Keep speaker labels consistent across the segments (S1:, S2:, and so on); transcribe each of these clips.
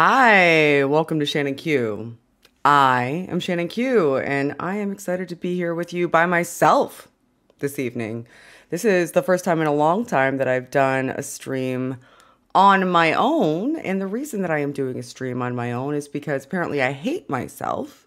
S1: Hi, welcome to Shannon Q. I am Shannon Q, and I am excited to be here with you by myself this evening. This is the first time in a long time that I've done a stream on my own, and the reason that I am doing a stream on my own is because apparently I hate myself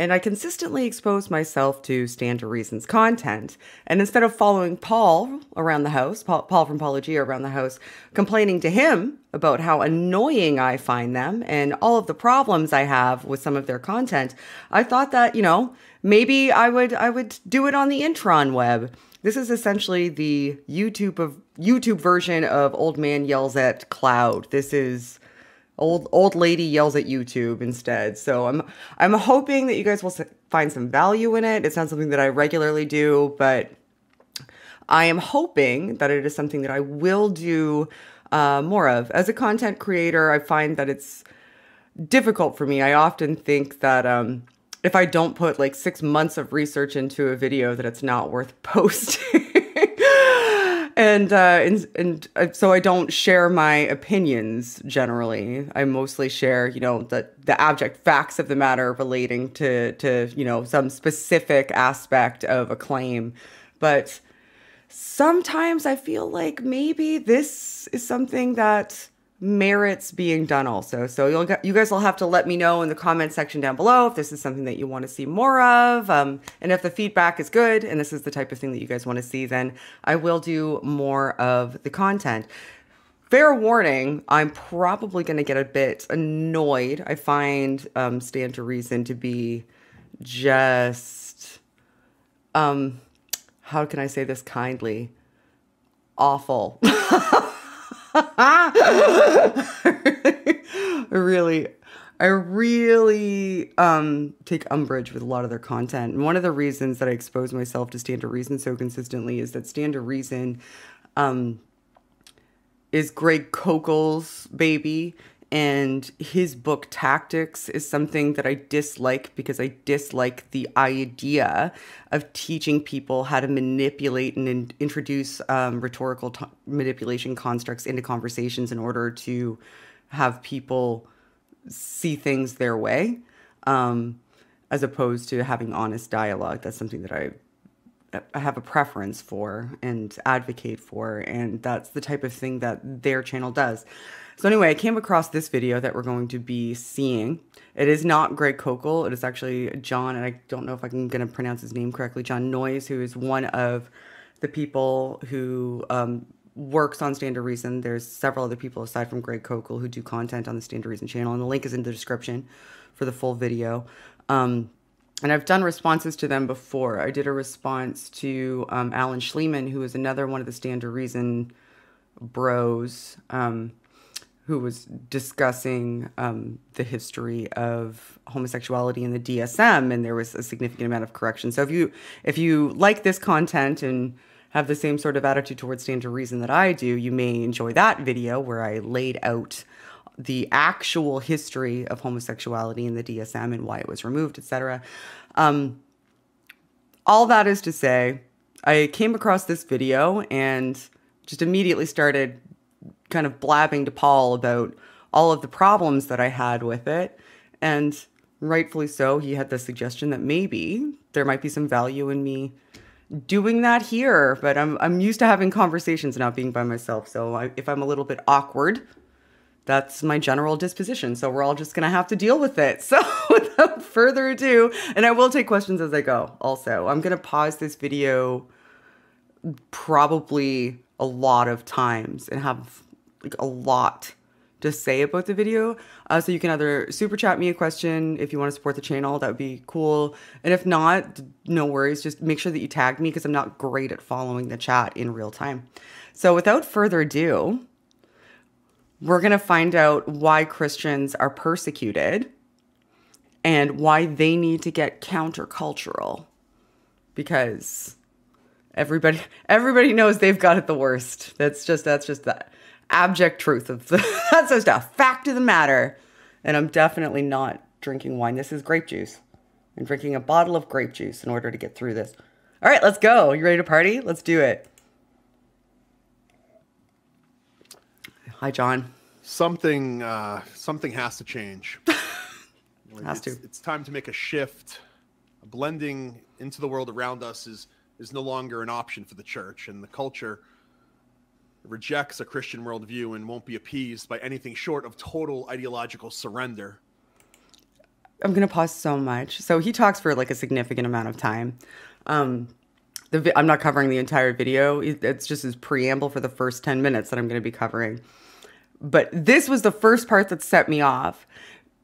S1: and I consistently expose myself to Stand to Reason's content. And instead of following Paul around the house, Paul, Paul from Paulogia around the house, complaining to him about how annoying I find them and all of the problems I have with some of their content, I thought that, you know, maybe I would I would do it on the Intron web. This is essentially the YouTube of YouTube version of Old Man Yells at Cloud. This is old old lady yells at YouTube instead. So I'm I'm hoping that you guys will find some value in it. It's not something that I regularly do, but I am hoping that it is something that I will do uh, more of. As a content creator, I find that it's difficult for me. I often think that um, if I don't put like six months of research into a video, that it's not worth posting and uh, and and uh, so I don't share my opinions generally. I mostly share, you know, the the abject facts of the matter relating to to you know some specific aspect of a claim, but sometimes I feel like maybe this is something that merits being done also. So you'll get, you guys will have to let me know in the comment section down below if this is something that you want to see more of. Um, and if the feedback is good and this is the type of thing that you guys want to see, then I will do more of the content. Fair warning, I'm probably going to get a bit annoyed. I find um, Stand to Reason to be just, um, how can I say this kindly? Awful. I really, I really um, take umbrage with a lot of their content. And one of the reasons that I expose myself to Stand to Reason so consistently is that Stand to Reason um, is Greg Koukl's baby. And his book Tactics is something that I dislike because I dislike the idea of teaching people how to manipulate and in- introduce um, rhetorical manipulation constructs into conversations in order to have people see things their way, um, as opposed to having honest dialogue. That's something that I I have a preference for and advocate for, and that's the type of thing that their channel does. So anyway, I came across this video that we're going to be seeing. It is not Greg Koukl. It is actually Jon, and I don't know if I'm going to pronounce his name correctly, Jon Noyes, who is one of the people who um, works on Stand to Reason. There's several other people aside from Greg Koukl who do content on the Stand to Reason channel, and the link is in the description for the full video. Um, and I've done responses to them before. I did a response to um, Alan Shlemon, who is another one of the Stand to Reason bros, um, who was discussing um, the history of homosexuality in the DSM, and there was a significant amount of correction. So if you if you like this content and have the same sort of attitude towards Stand to Reason that I do, you may enjoy that video where I laid out the actual history of homosexuality in the DSM and why it was removed, etc. Um, all that is to say, I came across this video and just immediately started kind of blabbing to Paul about all of the problems that I had with it. And rightfully so, he had the suggestion that maybe there might be some value in me doing that here, but I'm I'm used to having conversations not being by myself. So I, if I'm a little bit awkward, that's my general disposition. So we're all just gonna have to deal with it. So without further ado, and I will take questions as I go. Also, I'm gonna pause this video probably a lot of times and have like a lot to say about the video. Uh, so you can either super chat me a question if you want to support the channel, that would be cool. And if not, no worries. Just make sure that you tag me because I'm not great at following the chat in real time. So without further ado, we're going to find out why Christians are persecuted and why they need to get countercultural because everybody everybody knows they've got it the worst. That's just that's just that abject truth of the, that's just a fact of the matter. And I'm definitely not drinking wine. This is grape juice. I'm drinking a bottle of grape juice in order to get through this. All right, let's go. You ready to party? Let's do it. Hi, Jon.
S2: something uh, something has to change. Like,
S1: Has
S2: it's,
S1: to.
S2: It's time to make a shift. Blending into the world around us is is no longer an option for the church, and the culture rejects a Christian worldview and won't be appeased by anything short of total ideological surrender.
S1: I'm gonna pause so much. So he talks for like a significant amount of time. Um, the I'm not covering the entire video. It's just his preamble for the first ten minutes that I'm gonna be covering. But this was the first part that set me off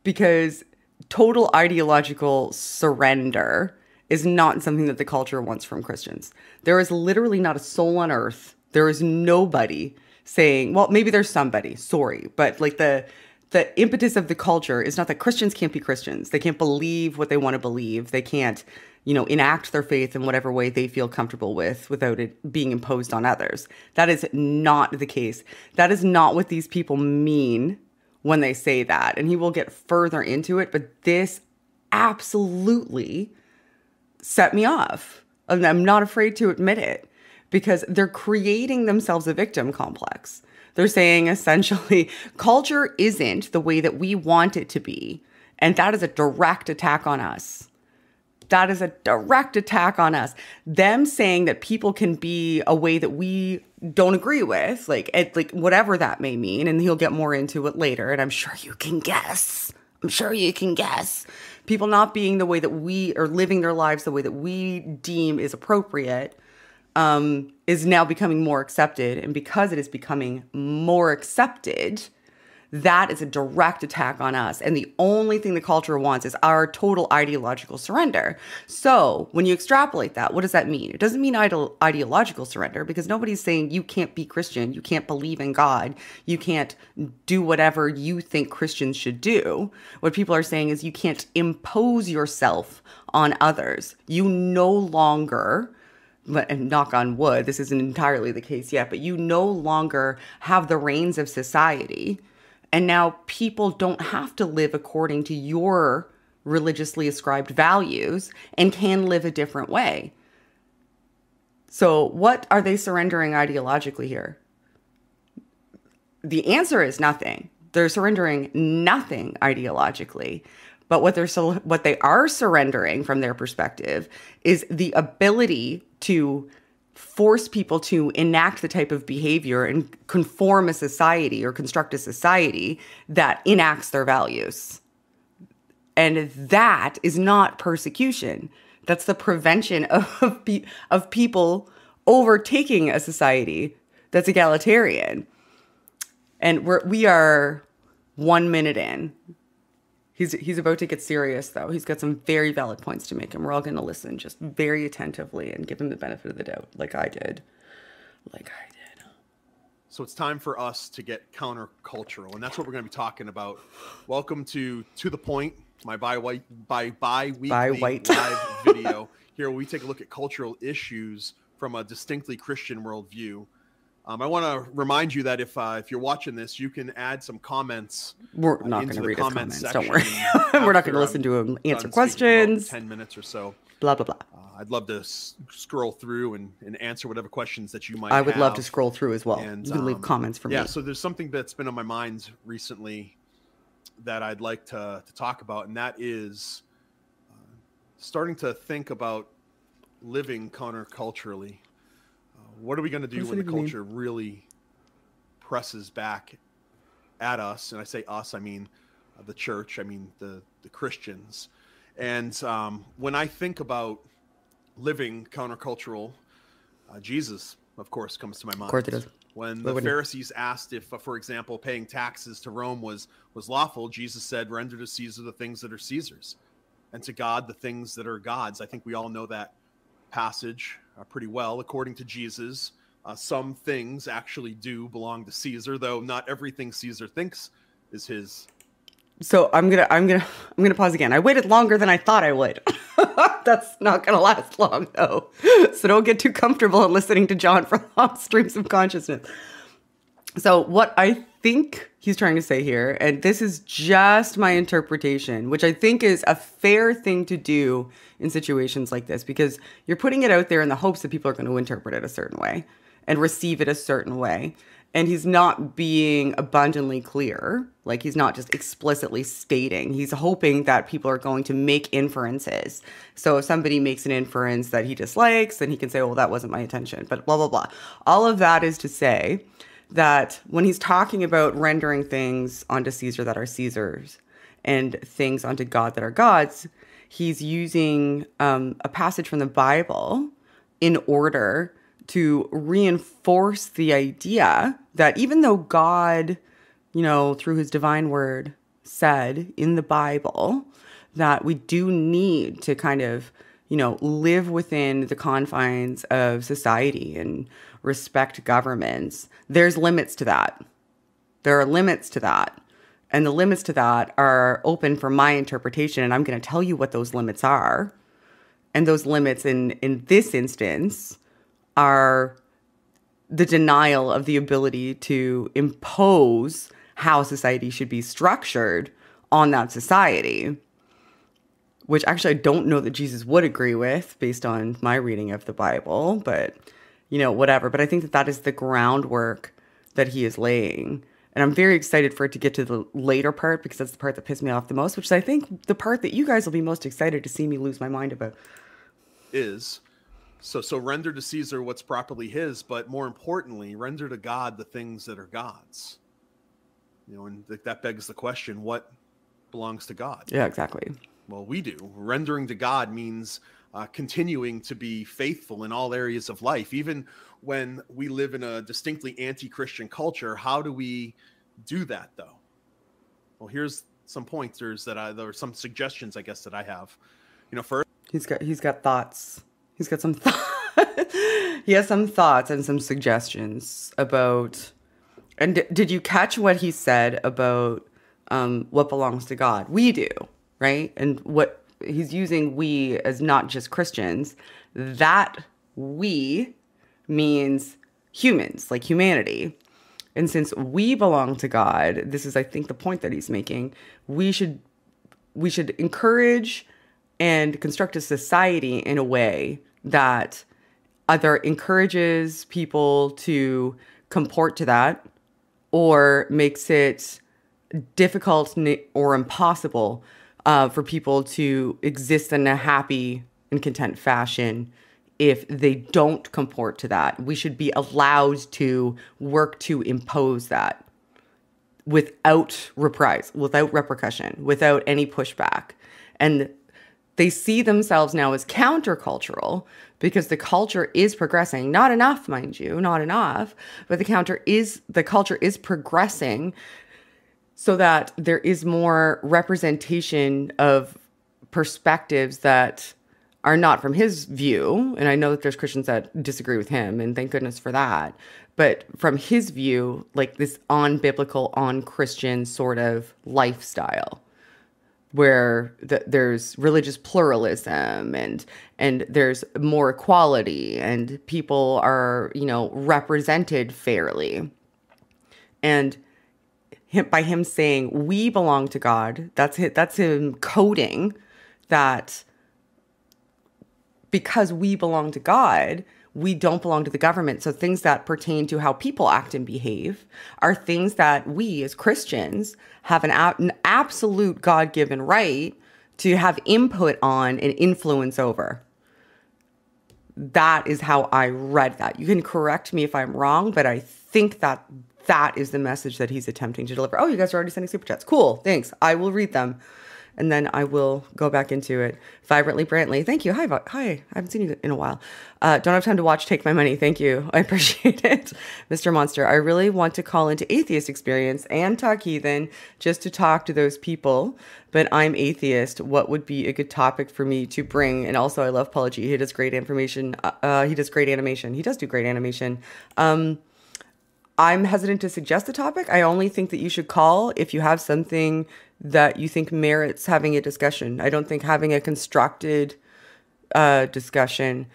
S1: because total ideological surrender is not something that the culture wants from Christians. There is literally not a soul on earth. There is nobody saying, well, maybe there's somebody, sorry, but like the the impetus of the culture is not that Christians can't be Christians. They can't believe what they want to believe. They can't, you know, enact their faith in whatever way they feel comfortable with without it being imposed on others. That is not the case. That is not what these people mean when they say that. And he will get further into it, but this absolutely set me off. And I'm not afraid to admit it because they're creating themselves a victim complex. They're saying essentially, culture isn't the way that we want it to be. And that is a direct attack on us. That is a direct attack on us. Them saying that people can be a way that we don't agree with, like it, like whatever that may mean, and he'll get more into it later. And I'm sure you can guess. I'm sure you can guess. People not being the way that we are living their lives the way that we deem is appropriate um, is now becoming more accepted. And because it is becoming more accepted, that is a direct attack on us. And the only thing the culture wants is our total ideological surrender. So when you extrapolate that, what does that mean? It doesn't mean ide- ideological surrender because nobody's saying you can't be Christian, you can't believe in God, you can't do whatever you think Christians should do. What people are saying is you can't impose yourself on others. You no longer and knock on wood, this isn't entirely the case yet, but you no longer have the reins of society. And now people don't have to live according to your religiously ascribed values and can live a different way. So, what are they surrendering ideologically here? The answer is nothing. They're surrendering nothing ideologically. But what they're what they are surrendering from their perspective is the ability to force people to enact the type of behavior and conform a society or construct a society that enacts their values. And that is not persecution. That's the prevention of, of people overtaking a society that's egalitarian. And we're, we are one minute in. He's, he's about to get serious, though. He's got some very valid points to make, and we're all going to listen just very attentively and give him the benefit of the doubt, like I did. Like I did.
S2: So it's time for us to get countercultural, and that's what we're going to be talking about. Welcome to To the Point, my bi white by bi weekly
S1: Bi-white.
S2: live video. Here we take a look at cultural issues from a distinctly Christian worldview. Um, I want to remind you that if uh, if you're watching this, you can add some comments.
S1: We're
S2: uh,
S1: not going to read
S2: comment
S1: comments. Don't worry. we're not going to listen to him answer
S2: speaking for about
S1: questions.
S2: Ten minutes or so.
S1: Blah blah blah.
S2: Uh, I'd love to s- scroll through and, and answer whatever questions that you might.
S1: I would love to scroll through as well.
S2: And
S1: you can leave
S2: um,
S1: comments for
S2: yeah,
S1: me.
S2: so there's something that's been on my mind recently that I'd like to, to talk about, and that is uh, starting to think about living counterculturally. What are we going to do when the
S1: even mean?
S2: culture really presses back at us? And I say us, I mean uh, the church, I mean the, the Christians. And um, when I think about living countercultural, uh, Jesus, of course, comes to my mind.
S1: course it does.
S2: When the? Pharisees asked if, uh, for example, paying taxes to Rome was was lawful, Jesus said, "Render to Caesar the things that are Caesar's, and to God the things that are God's." I think we all know that passage uh, pretty well. According to Jesus, uh, some things actually do belong to Caesar, though not everything Caesar thinks is his.
S1: So I'm gonna I'm gonna I'm gonna pause again. I waited longer than I thought I would. That's not gonna last long though. So don't get too comfortable in listening to Jon for long streams of consciousness. So what I think he's trying to say here, and this is just my interpretation, which I think is a fair thing to do in situations like this, because you're putting it out there in the hopes that people are going to interpret it a certain way and receive it a certain way. and he's not being abundantly clear. Like he's not just explicitly stating. He's hoping that people are going to make inferences. So if somebody makes an inference that he dislikes, then he can say, "Well, that wasn't my intention." But blah blah blah. All of that is to say that when he's talking about rendering things onto Caesar that are Caesar's and things onto God that are God's, he's using um, a passage from the Bible in order to reinforce the idea that even though God, you know, through his divine word said in the Bible that we do need to kind of, you know, live within the confines of society and respect governments, there's limits to that. There are limits to that. And the limits to that are open for my interpretation. And I'm going to tell you what those limits are. And those limits in, in this instance are the denial of the ability to impose how society should be structured on that society, which actually I don't know that Jesus would agree with based on my reading of the Bible, but you know, whatever. But I think that that is the groundwork that he is laying. And I'm very excited for it to get to the later part because that's the part that pissed me off the most, which is I think the part that you guys will be most excited to see me lose my mind about.
S2: Is so so render to Caesar what's properly his, but more importantly, render to God the things that are God's. You know, and th- that begs the question: what belongs to God?
S1: Yeah, exactly.
S2: Well, we do. Rendering to God means uh, continuing to be faithful in all areas of life, even when we live in a distinctly anti-Christian culture. How do we do that, though? Well, here's some pointers that I there are some suggestions, I guess, that I have. You know, first,
S1: he's got he's got thoughts he's got some thoughts. he has some thoughts and some suggestions about. And d- did you catch what he said about um, what belongs to God? We do, right? And what he's using we as not just Christians. That we means humans, like humanity. And since we belong to God, this is I think the point that he's making, we should we should encourage and construct a society in a way that either encourages people to comport to that or makes it difficult or impossible uh, for people to exist in a happy and content fashion if they don't comport to that. We should be allowed to work to impose that without reprise, without repercussion, without any pushback. And they see themselves now as countercultural because the culture is progressing not enough mind you not enough but the counter is the culture is progressing so that there is more representation of perspectives that are not from his view. And i know that there's christians that disagree with him and thank goodness for that. But from his view like this on biblical on christian sort of lifestyle where the, there's religious pluralism and and there's more equality and people are you know represented fairly. And him, by him saying we belong to God that's it that's him coding that because we belong to God we don't belong to the government. So things that pertain to how people act and behave are things that we as Christians have an, an absolute God given right to have input on and influence over. That is how I read that. You can correct me if I'm wrong, but I think that that is the message that he's attempting to deliver. Oh, you guys are already sending super chats. Cool. Thanks. I will read them and then I will go back into it. Vibrantly Brantley, thank you. Hi, hi. I haven't seen you in a while. Uh, don't have time to watch Take My Money. Thank you. I appreciate it. Mr. Monster, I really want to call into Atheist Experience and Talk Heathen just to talk to those people, but I'm atheist. What would be a good topic for me to bring? And also, I love Paulogia. He does great information. Uh, uh, he does great animation. He does do great animation. Um, I'm hesitant to suggest a topic. I only think that you should call if you have something that you think merits having a discussion. I don't think having a constructed uh, discussion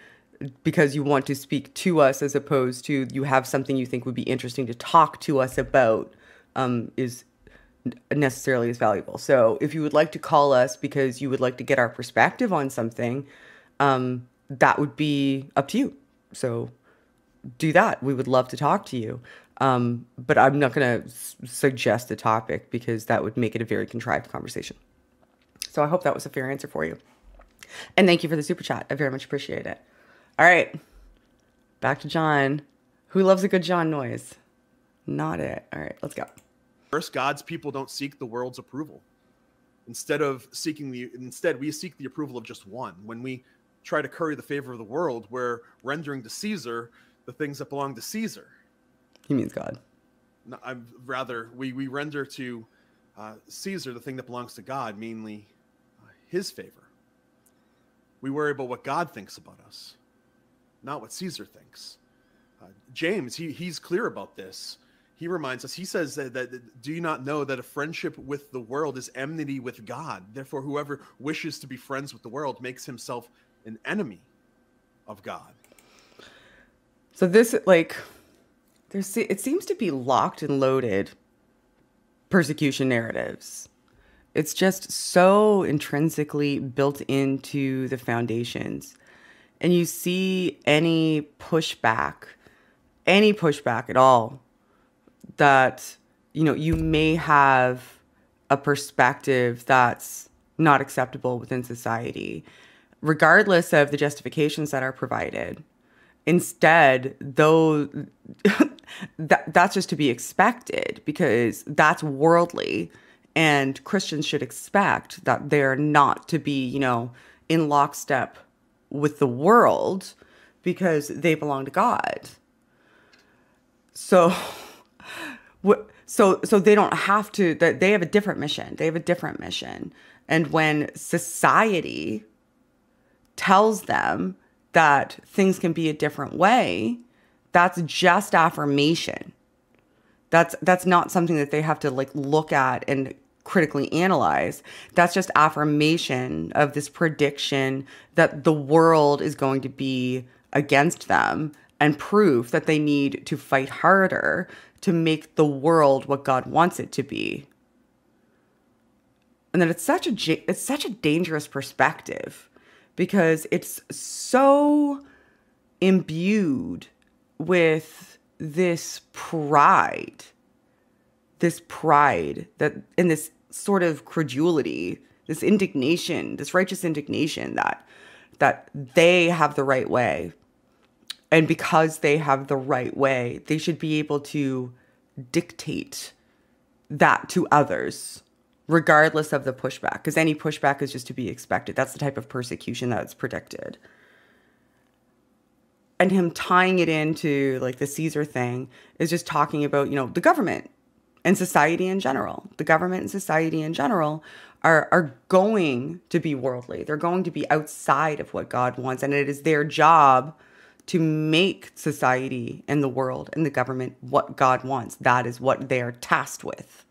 S1: because you want to speak to us as opposed to you have something you think would be interesting to talk to us about um, is necessarily as valuable. So if you would like to call us because you would like to get our perspective on something, um, that would be up to you. So do that. We would love to talk to you. Um, but I'm not going to s- suggest a topic because that would make it a very contrived conversation. So I hope that was a fair answer for you. And thank you for the super chat. I very much appreciate it. All right. Back to Jon. Who loves a good John noise? Not it. All right, let's go.
S2: First, God's people don't seek the world's approval. Instead of seeking the instead we seek the approval of just one. When we try to curry the favor of the world, we're rendering to Caesar the things that belong to Caesar.
S1: He means God.
S2: No, I'm rather we we render to uh, Caesar the thing that belongs to God, mainly uh, His favor. We worry about what God thinks about us, not what Caesar thinks. Uh, James, he he's clear about this. He reminds us. He says that, that do you not know that a friendship with the world is enmity with God? Therefore, whoever wishes to be friends with the world makes himself an enemy of God.
S1: So this like there's it seems to be locked and loaded persecution narratives. It's just so intrinsically built into the foundations. And you see any pushback, any pushback at all that you know, you may have a perspective that's not acceptable within society regardless of the justifications that are provided instead though that, that's just to be expected because that's worldly and christians should expect that they're not to be you know in lockstep with the world because they belong to god. So so so they don't have to that they have a different mission. They have a different mission. And when society tells them that things can be a different way, that's just affirmation. That's that's not something that they have to like look at and critically analyze. That's just affirmation of this prediction that the world is going to be against them and proof that they need to fight harder to make the world what God wants it to be. And that it's such a it's such a dangerous perspective because it's so imbued with this pride this pride that and this sort of credulity this indignation this righteous indignation that that they have the right way. And because they have the right way they should be able to dictate that to others regardless of the pushback, because any pushback is just to be expected. That's the type of persecution that's predicted. And him tying it into like the Caesar thing is just talking about, you know, the government and society in general. The government and society in general are are going to be worldly. They're going to be outside of what God wants. And it is their job to make society and the world and the government what God wants. That is what they are tasked with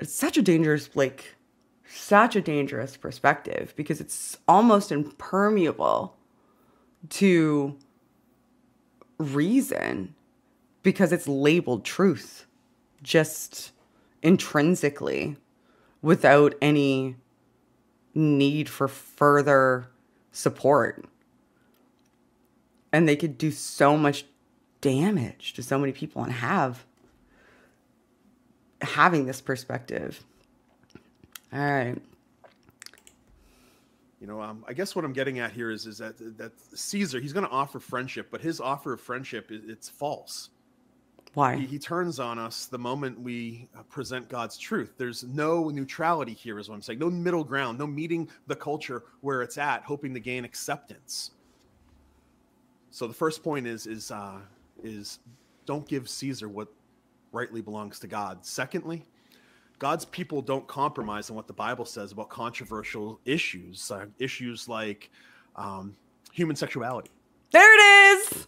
S1: it's such a dangerous like such a dangerous perspective because it's almost impermeable to reason because it's labeled truth just intrinsically without any need for further support. And they could do so much damage to so many people and have having this perspective. All right.
S2: You know, um, I guess what I'm getting at here is is that that Caesar he's going to offer friendship, but his offer of friendship it's false.
S1: Why?
S2: He, he, turns on us the moment we uh, present God's truth. There's no neutrality here, is what I'm saying. No middle ground. No meeting the culture where it's at, hoping to gain acceptance. So the first point is is uh, is don't give Caesar what rightly belongs to God. Secondly, God's people don't compromise on what the Bible says about controversial issues, uh, issues like um, human sexuality.
S1: There it is.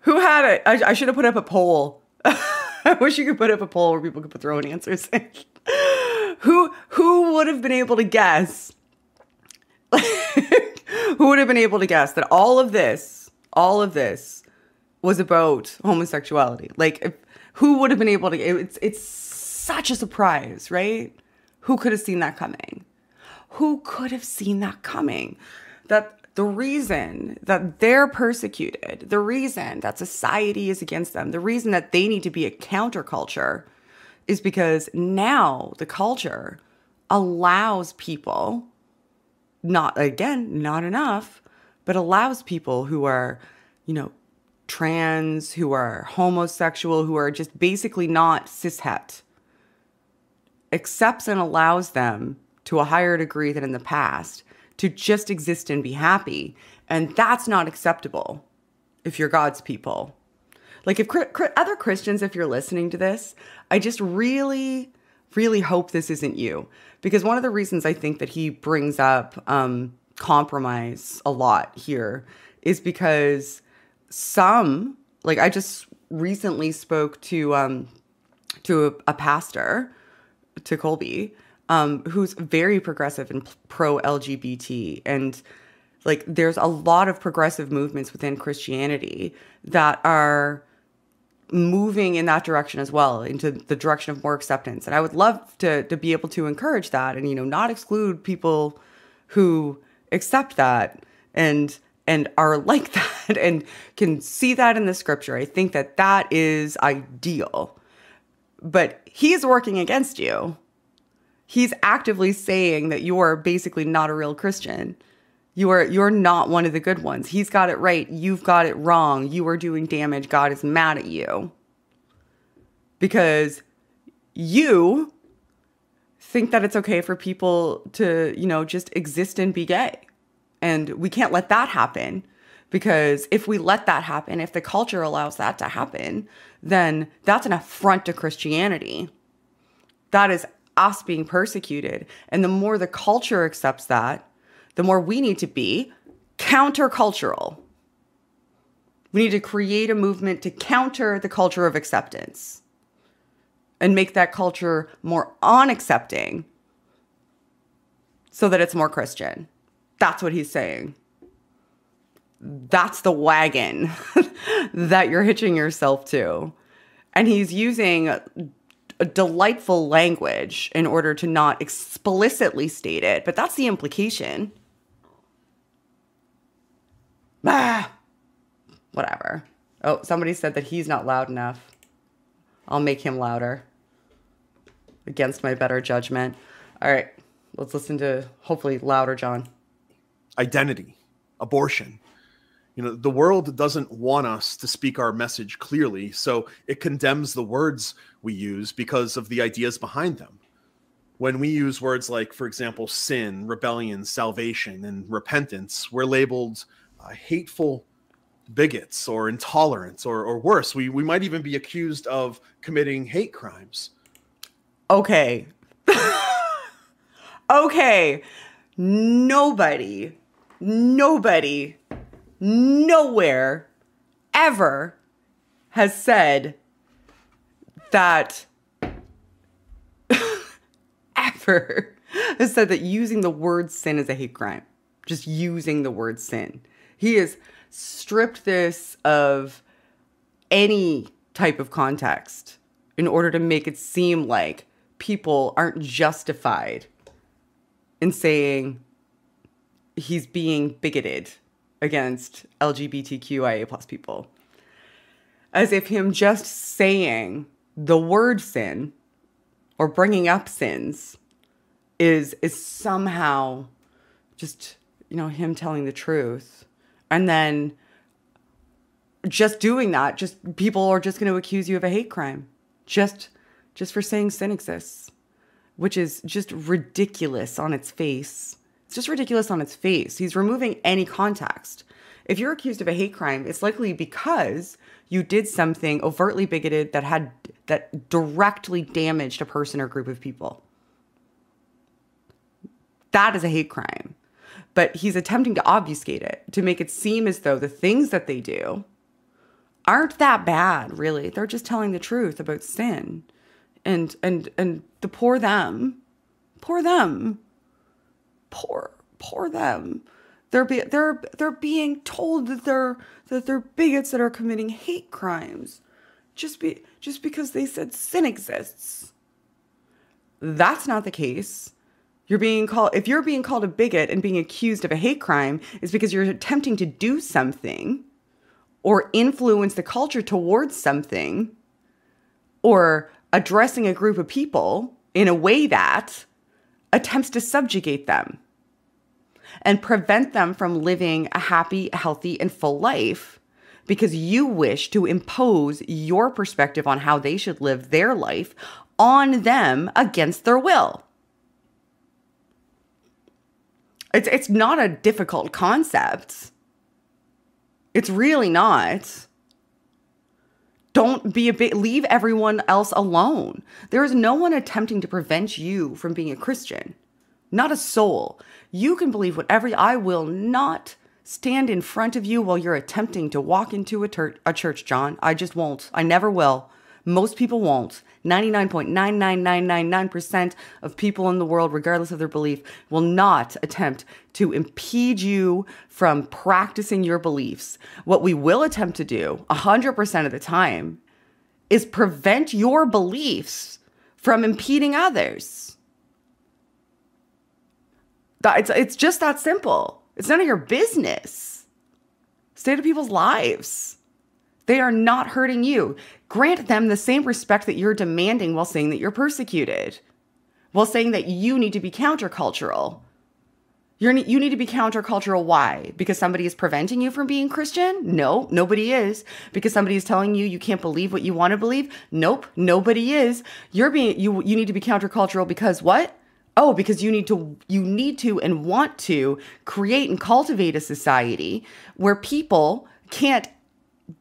S1: Who had it? I, I should have put up a poll. I wish you could put up a poll where people could put their own answers in. who who would have been able to guess? who would have been able to guess that all of this, all of this, was about homosexuality? Like if who would have been able to it's it's such a surprise right? Who could have seen that coming? Who could have seen that coming? That the reason that they're persecuted, the reason that society is against them, the reason that they need to be a counterculture is because now the culture allows people, not again, not enough, but allows people who are, you know, trans, who are homosexual, who are just basically not cishet, accepts and allows them to a higher degree than in the past to just exist and be happy. And that's not acceptable if you're God's people. Like, if other Christians, if you're listening to this, I just really, really hope this isn't you. Because one of the reasons I think that he brings up um, compromise a lot here is because some, like, I just recently spoke to um, to a, a pastor, to Colby, um, who's very progressive and pro LGBT. And like, there's a lot of progressive movements within Christianity that are moving in that direction as well into the direction of more acceptance and i would love to to be able to encourage that and you know not exclude people who accept that and and are like that and can see that in the scripture i think that that is ideal but he's working against you he's actively saying that you're basically not a real Christian. You are you're not one of the good ones. He's got it right, you've got it wrong. You are doing damage. God is mad at you. Because you think that it's okay for people to, you know, just exist and be gay. And we can't let that happen because if we let that happen, if the culture allows that to happen, then that's an affront to Christianity. That is us being persecuted. And the more the culture accepts that, the more we need to be countercultural. We need to create a movement to counter the culture of acceptance and make that culture more unaccepting so that it's more Christian. That's what he's saying. That's the wagon that you're hitching yourself to. And he's using a delightful language in order to not explicitly state it, but that's the implication. Ah, whatever. Oh, somebody said that he's not loud enough. I'll make him louder against my better judgment. All right, let's listen to hopefully louder, Jon.
S2: Identity, abortion, you know the world doesn't want us to speak our message clearly so it condemns the words we use because of the ideas behind them. When we use words like for example sin rebellion salvation and repentance we're labeled uh, hateful bigots or intolerant or, or worse. We, we might even be accused of committing hate crimes.
S1: Okay. Okay. Nobody nobody nowhere ever has said that ever has said that using the word sin is a hate crime. Just using the word sin. He has stripped this of any type of context in order to make it seem like people aren't justified in saying he's being bigoted against LGBTQIA plus people. As if him just saying the word sin or bringing up sins is is somehow just you know him telling the truth and then just doing that just people are just going to accuse you of a hate crime just just for saying sin exists which is just ridiculous on its face it's just ridiculous on its face. He's removing any context. If you're accused of a hate crime, it's likely because you did something overtly bigoted that had that directly damaged a person or group of people. That is a hate crime. But he's attempting to obfuscate it, to make it seem as though the things that they do aren't that bad, really. They're just telling the truth about sin. And and and the poor them, poor them poor, poor them. They're be, they're they're being told that they're that they're bigots that are committing hate crimes, just be just because they said sin exists. That's not the case. You're being called if you're being called a bigot and being accused of a hate crime is because you're attempting to do something or influence the culture towards something or addressing a group of people in a way that attempts to subjugate them and prevent them from living a happy, healthy, and full life because you wish to impose your perspective on how they should live their life on them against their will. It's it's not a difficult concept. It's really not. Don't be a bit leave everyone else alone. There is no one attempting to prevent you from being a Christian. Not a soul. You can believe whatever I will not stand in front of you while you're attempting to walk into a, a church, Jon. I just won't. I never will. Most people won't. 99.99999% of people in the world, regardless of their belief, will not attempt to impede you from practicing your beliefs. What we will attempt to do 100% of the time is prevent your beliefs from impeding others. It's, it's just that simple. It's none of your business. Stay to people's lives. They are not hurting you. Grant them the same respect that you're demanding while saying that you're persecuted, while saying that you need to be countercultural. You're, you need to be countercultural. Why? Because somebody is preventing you from being Christian? No, nobody is. Because somebody is telling you you can't believe what you want to believe? Nope, nobody is. You're being you you need to be countercultural because what? Oh, because you need to you need to and want to create and cultivate a society where people can't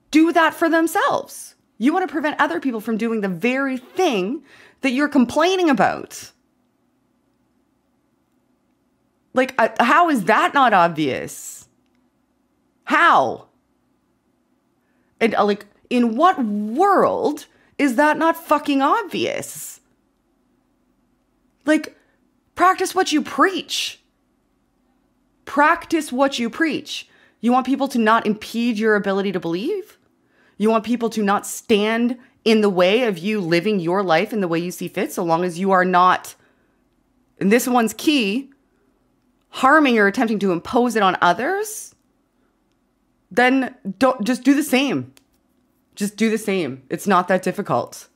S1: do that for themselves. You want to prevent other people from doing the very thing that you're complaining about. Like, uh, how is that not obvious? How? And, uh, like, in what world is that not fucking obvious? Like, practice what you preach. Practice what you preach. You want people to not impede your ability to believe? You want people to not stand in the way of you living your life in the way you see fit, so long as you are not, and this one's key, harming or attempting to impose it on others, then don't just do the same. Just do the same. It's not that difficult.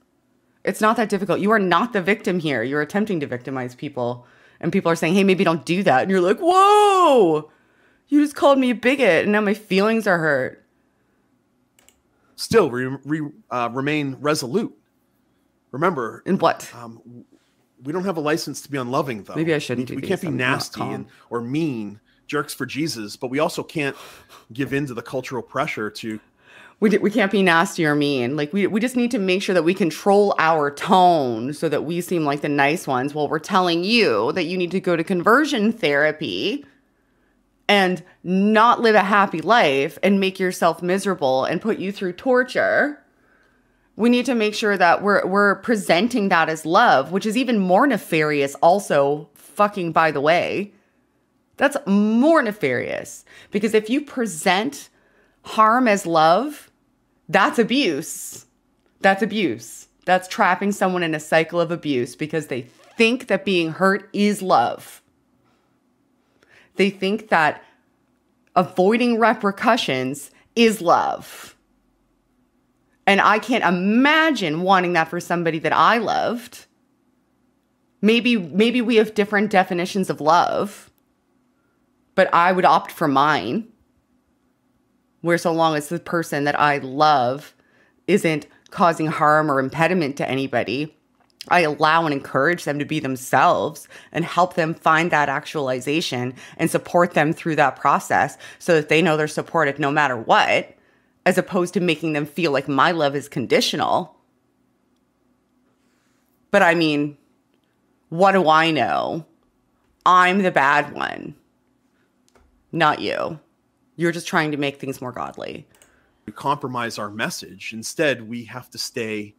S1: It's not that difficult. You are not the victim here. You're attempting to victimize people. And people are saying, hey, maybe don't do that. And you're like, whoa, you just called me a bigot. And now my feelings are hurt
S2: still re, re, uh, remain resolute. Remember,
S1: in what?
S2: Um, we don't have a license to be unloving, though.
S1: Maybe I shouldn't.
S2: We, we can't be nasty and, or mean jerks for Jesus, but we also can't give in to the cultural pressure to.
S1: We, we can't be nasty or mean. Like we, we just need to make sure that we control our tone so that we seem like the nice ones while we're telling you that you need to go to conversion therapy and not live a happy life and make yourself miserable and put you through torture we need to make sure that we're we're presenting that as love which is even more nefarious also fucking by the way. That's more nefarious because if you present harm as love that's abuse. That's abuse. That's trapping someone in a cycle of abuse because they think that being hurt is love they think that avoiding repercussions is love. And I can't imagine wanting that for somebody that I loved. Maybe maybe we have different definitions of love, but I would opt for mine. Where so long as the person that I love isn't causing harm or impediment to anybody, I allow and encourage them to be themselves and help them find that actualization and support them through that process so that they know they're supported no matter what, as opposed to making them feel like my love is conditional. But I mean, what do I know? I'm the bad one, not you. You're just trying to make things more godly.
S2: We compromise our message. Instead, we have to stay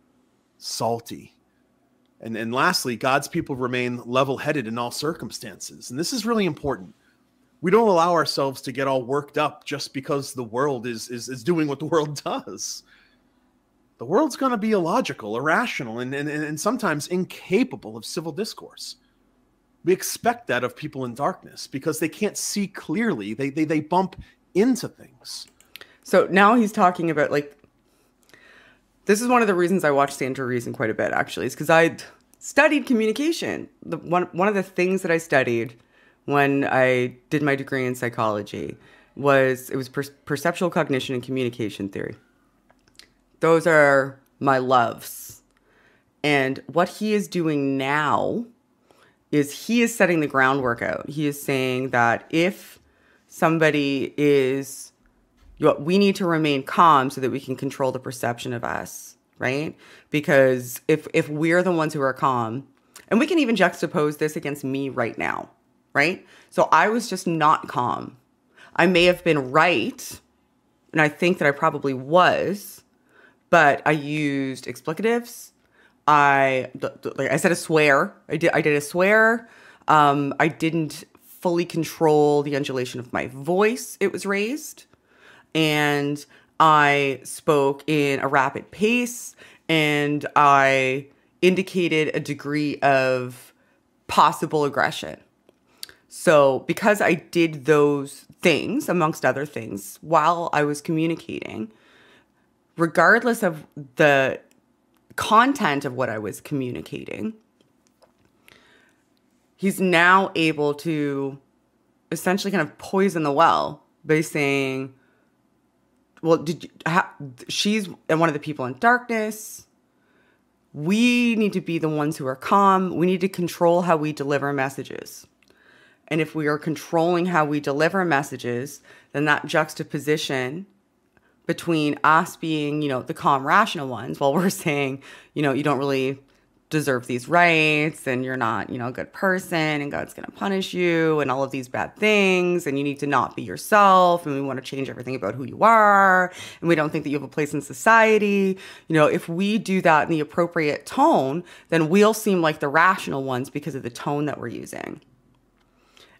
S2: salty and, and lastly, God's people remain level headed in all circumstances. And this is really important. We don't allow ourselves to get all worked up just because the world is, is, is doing what the world does. The world's going to be illogical, irrational, and, and, and sometimes incapable of civil discourse. We expect that of people in darkness because they can't see clearly. They they they bump into things.
S1: So now he's talking about like this is one of the reasons I watch Stand to Reason quite a bit actually, is because I studied communication. The one one of the things that I studied when I did my degree in psychology was it was per- perceptual cognition and communication theory. Those are my loves. And what he is doing now is he is setting the groundwork out. He is saying that if somebody is we need to remain calm so that we can control the perception of us, right? Because if if we're the ones who are calm, and we can even juxtapose this against me right now, right? So I was just not calm. I may have been right, and I think that I probably was, but I used explicatives. I like I said a swear. I did I did a swear. Um, I didn't fully control the undulation of my voice. It was raised, and I spoke in a rapid pace, and I indicated a degree of possible aggression. So, because I did those things, amongst other things, while I was communicating, regardless of the content of what I was communicating, he's now able to essentially kind of poison the well by saying, well, did you, ha, she's one of the people in darkness. We need to be the ones who are calm. We need to control how we deliver messages. And if we are controlling how we deliver messages, then that juxtaposition between us being, you know, the calm, rational ones, while we're saying, you know, you don't really deserve these rights and you're not, you know, a good person and God's going to punish you and all of these bad things and you need to not be yourself and we want to change everything about who you are and we don't think that you have a place in society. You know, if we do that in the appropriate tone, then we'll seem like the rational ones because of the tone that we're using.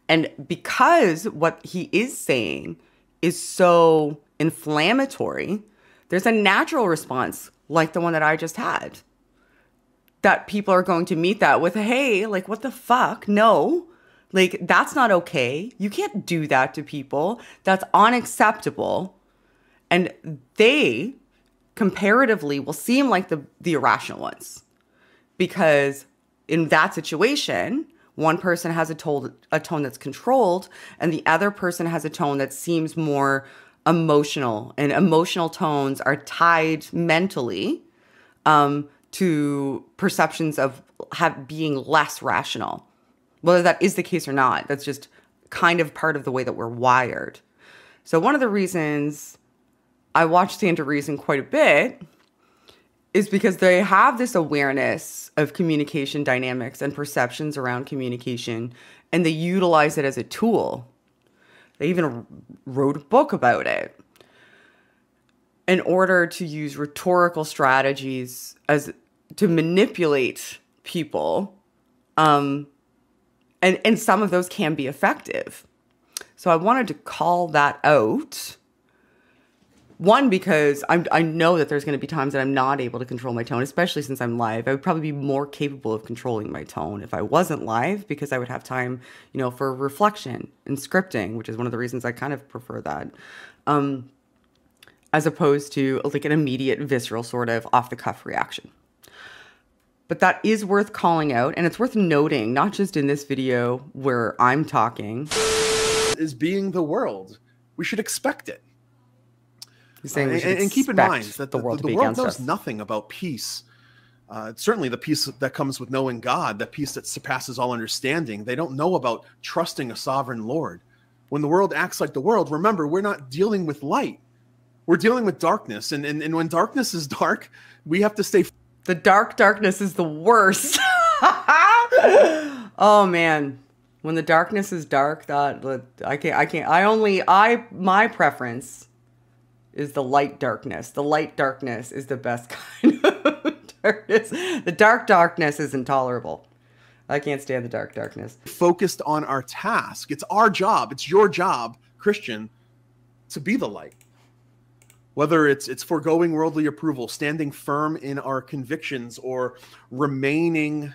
S1: And because what he is saying is so inflammatory, there's a natural response like the one that I just had. That people are going to meet that with, hey, like, what the fuck? No, like, that's not okay. You can't do that to people. That's unacceptable. And they comparatively will seem like the, the irrational ones because in that situation, one person has a tone, a tone that's controlled and the other person has a tone that seems more emotional and emotional tones are tied mentally um, to perceptions of have, being less rational whether that is the case or not that's just kind of part of the way that we're wired so one of the reasons i watch stand to reason quite a bit is because they have this awareness of communication dynamics and perceptions around communication and they utilize it as a tool. They even wrote a book about it in order to use rhetorical strategies as to manipulate people um, and and some of those can be effective so i wanted to call that out one because I'm, I know that there's going to be times that I'm not able to control my tone, especially since I'm live. I would probably be more capable of controlling my tone if I wasn't live because I would have time, you know, for reflection and scripting, which is one of the reasons I kind of prefer that, um, as opposed to like an immediate visceral sort of off the cuff reaction. But that is worth calling out, and it's worth noting, not just in this video where I'm talking,
S2: is being the world. We should expect it saying uh, and, and, keep in mind that the, the world, the, the world knows us. nothing about peace. Uh, certainly, the peace that comes with knowing God, the peace that surpasses all understanding. They don't know about trusting a sovereign Lord. When the world acts like the world, remember, we're not dealing with light. We're dealing with darkness. And, and, and when darkness is dark, we have to stay.
S1: The dark darkness is the worst. oh, man. When the darkness is dark, that I can't, I can't, I only, I, my preference is the light darkness. The light darkness is the best kind of darkness. The dark darkness is intolerable. I can't stand the dark darkness.
S2: Focused on our task. It's our job. It's your job, Christian, to be the light. Whether it's it's foregoing worldly approval, standing firm in our convictions, or remaining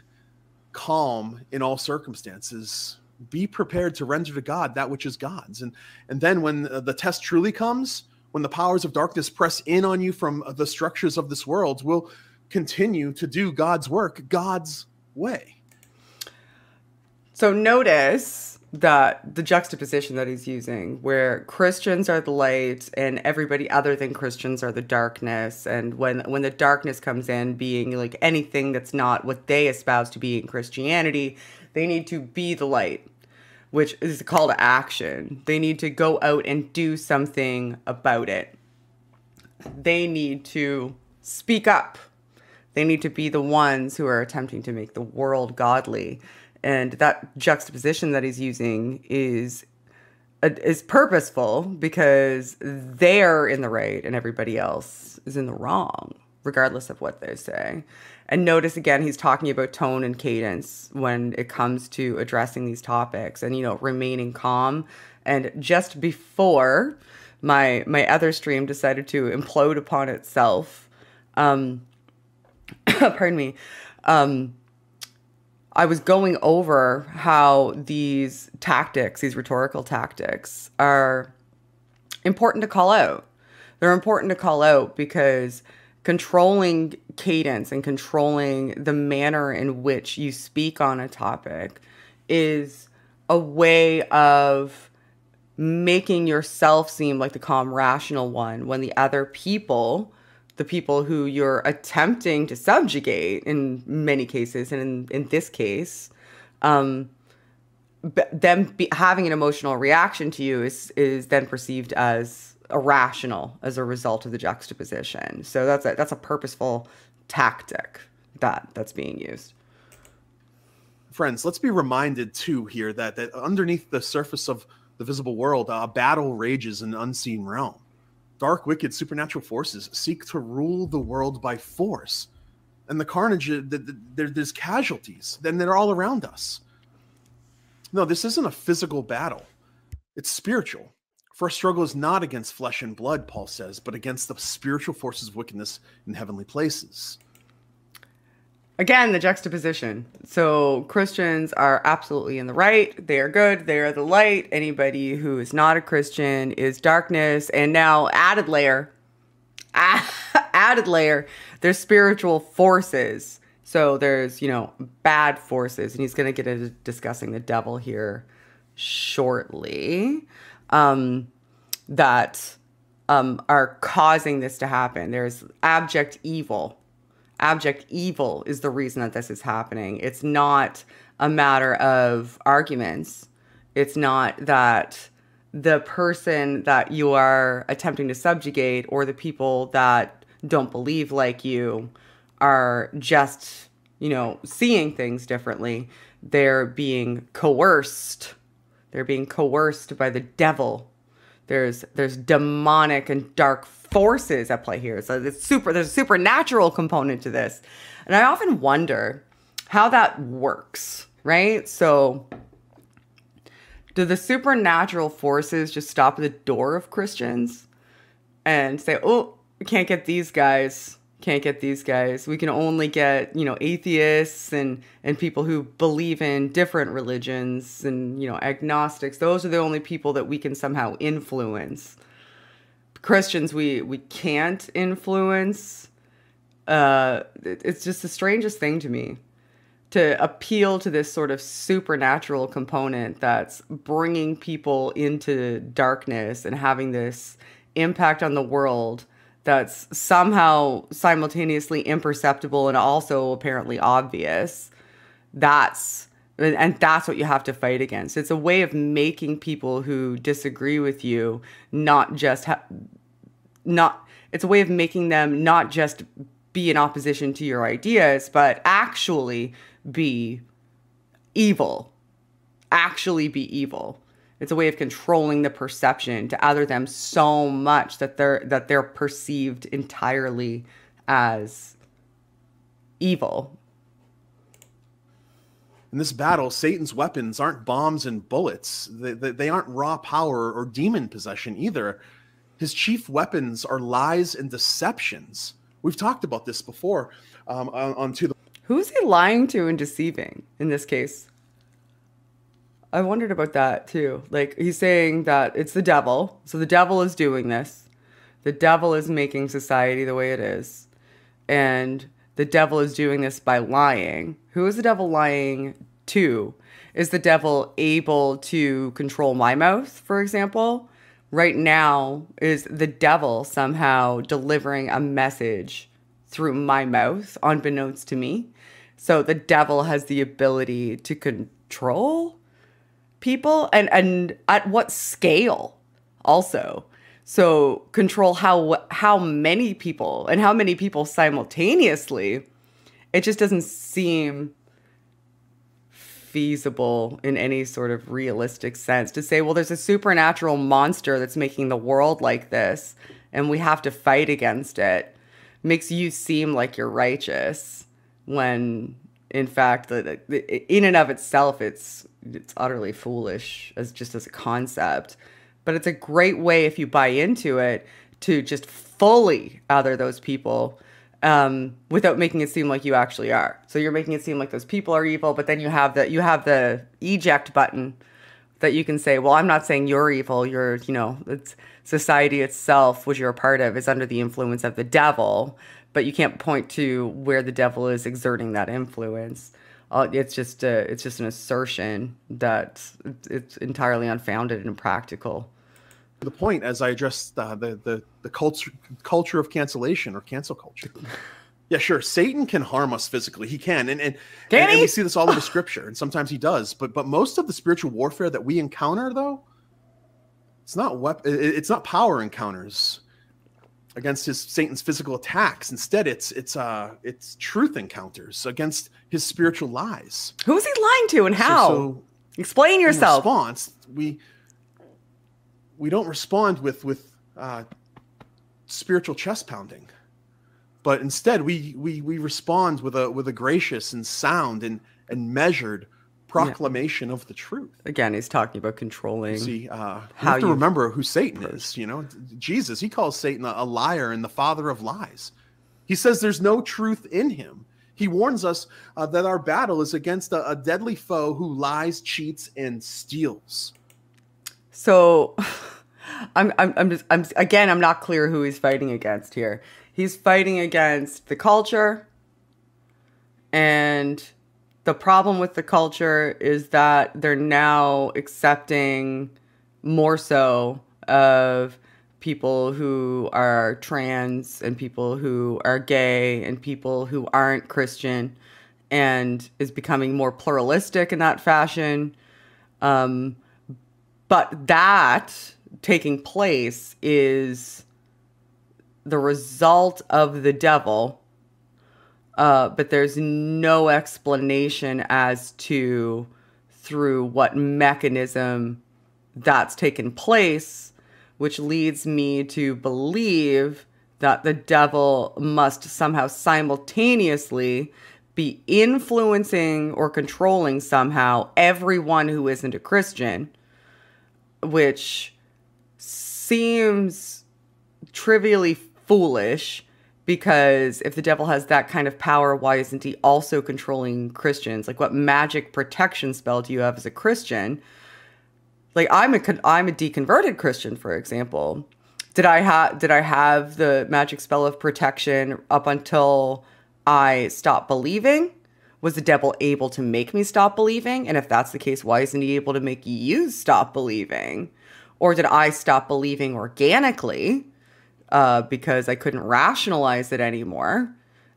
S2: calm in all circumstances. Be prepared to render to God that which is God's. And and then when the test truly comes, when the powers of darkness press in on you from the structures of this world, will continue to do God's work God's way.
S1: So notice that the juxtaposition that he's using where christians are the light and everybody other than christians are the darkness. And when when the darkness comes in being like anything that's not what they espouse to be in christianity they need to be the light which is a call to action. They need to go out and do something about it. They need to speak up. They need to be the ones who are attempting to make the world godly and that juxtaposition that he's using is uh, is purposeful because they're in the right and everybody else is in the wrong regardless of what they say. And notice again he's talking about tone and cadence when it comes to addressing these topics and you know remaining calm. And just before my my other stream decided to implode upon itself um pardon me um I was going over how these tactics, these rhetorical tactics, are important to call out. They're important to call out because controlling cadence and controlling the manner in which you speak on a topic is a way of making yourself seem like the calm, rational one when the other people the people who you're attempting to subjugate in many cases, and in, in this case, um, them be, having an emotional reaction to you is is then perceived as irrational as a result of the juxtaposition. So that's a that's a purposeful tactic that that's being used.
S2: Friends, let's be reminded too here that that underneath the surface of the visible world, a battle rages in the unseen realm dark, wicked, supernatural forces seek to rule the world by force. And the carnage, uh, the, the, there, there's casualties, then they're all around us. No, this isn't a physical battle, it's spiritual. For our struggle is not against flesh and blood, Paul says, but against the spiritual forces of wickedness in heavenly places
S1: again the juxtaposition. So christians are absolutely in the right. They are good. They are the light. Anybody who is not a christian is darkness. And now added layer added layer there's spiritual forces. So there's you know bad forces. And he's going to get into discussing the devil here shortly. Um, that um, are causing this to happen. There's abject evil abject evil is the reason that this is happening. It's not a matter of arguments. It's not that the person that you are attempting to subjugate or the people that don't believe like you are just, you know, seeing things differently. They're being coerced. They're being coerced by the devil. There's there's demonic and dark forces at play here. So it's super there's a supernatural component to this. And I often wonder how that works, right? So do the supernatural forces just stop at the door of Christians and say, "Oh, we can't get these guys. Can't get these guys. We can only get, you know, atheists and and people who believe in different religions and, you know, agnostics. Those are the only people that we can somehow influence." Christians we we can't influence. Uh, it's just the strangest thing to me to appeal to this sort of supernatural component that's bringing people into darkness and having this impact on the world that's somehow simultaneously imperceptible and also apparently obvious. That's and that's what you have to fight against. It's a way of making people who disagree with you not just ha- not it's a way of making them not just be in opposition to your ideas, but actually be evil. Actually be evil. It's a way of controlling the perception to other them so much that they're that they're perceived entirely as evil.
S2: In this battle, Satan's weapons aren't bombs and bullets. They, they, they aren't raw power or demon possession either. His chief weapons are lies and deceptions. We've talked about this before um, on, on to the
S1: Who's he lying to and deceiving in this case? I wondered about that too. Like he's saying that it's the devil. So the devil is doing this. The devil is making society the way it is. And the devil is doing this by lying. Who is the devil lying to? Is the devil able to control my mouth, for example? Right now, is the devil somehow delivering a message through my mouth, unbeknownst to me? So the devil has the ability to control people and and at what scale also so control how how many people and how many people simultaneously it just doesn't seem feasible in any sort of realistic sense to say well there's a supernatural monster that's making the world like this and we have to fight against it makes you seem like you're righteous when in fact the, the, in and of itself it's it's utterly foolish as just as a concept but it's a great way if you buy into it to just fully other those people um, without making it seem like you actually are so you're making it seem like those people are evil but then you have the you have the eject button that you can say well i'm not saying you're evil you're you know it's society itself which you're a part of is under the influence of the devil but you can't point to where the devil is exerting that influence. Uh, it's just a, it's just an assertion that it's entirely unfounded and impractical.
S2: The point, as I addressed uh, the the the culture culture of cancellation or cancel culture. Yeah, sure. Satan can harm us physically. He can, and and,
S1: can
S2: and, and we see this all over Scripture, and sometimes he does. But but most of the spiritual warfare that we encounter, though, it's not wep- It's not power encounters against his Satan's physical attacks. Instead, it's it's uh it's truth encounters against his spiritual lies.
S1: Who's he lying to and how? So, so Explain yourself.
S2: In response, we we don't respond with with uh, spiritual chest pounding, but instead we we we respond with a with a gracious and sound and and measured proclamation yeah. of the truth.
S1: Again, he's talking about controlling.
S2: See, uh, how have to remember who Satan is. You know, Jesus, he calls Satan a, a liar and the father of lies. He says there's no truth in him. He warns us uh, that our battle is against a, a deadly foe who lies, cheats, and steals.
S1: So, I'm, I'm, I'm just, I'm again, I'm not clear who he's fighting against here. He's fighting against the culture and the problem with the culture is that they're now accepting more so of people who are trans and people who are gay and people who aren't Christian and is becoming more pluralistic in that fashion. Um, but that taking place is the result of the devil uh, but there's no explanation as to through what mechanism that's taken place, which leads me to believe that the devil must somehow simultaneously be influencing or controlling somehow everyone who isn't a Christian, which seems trivially foolish because if the devil has that kind of power, why isn't he also controlling Christians? Like, what magic protection spell do you have as a Christian? Like, I'm a I'm a deconverted Christian, for example. Did I have did I have the magic spell of protection up until I stopped believing? Was the devil able to make me stop believing? And if that's the case, why isn't he able to make you stop believing? Or did I stop believing organically? uh, because I couldn't rationalize it anymore.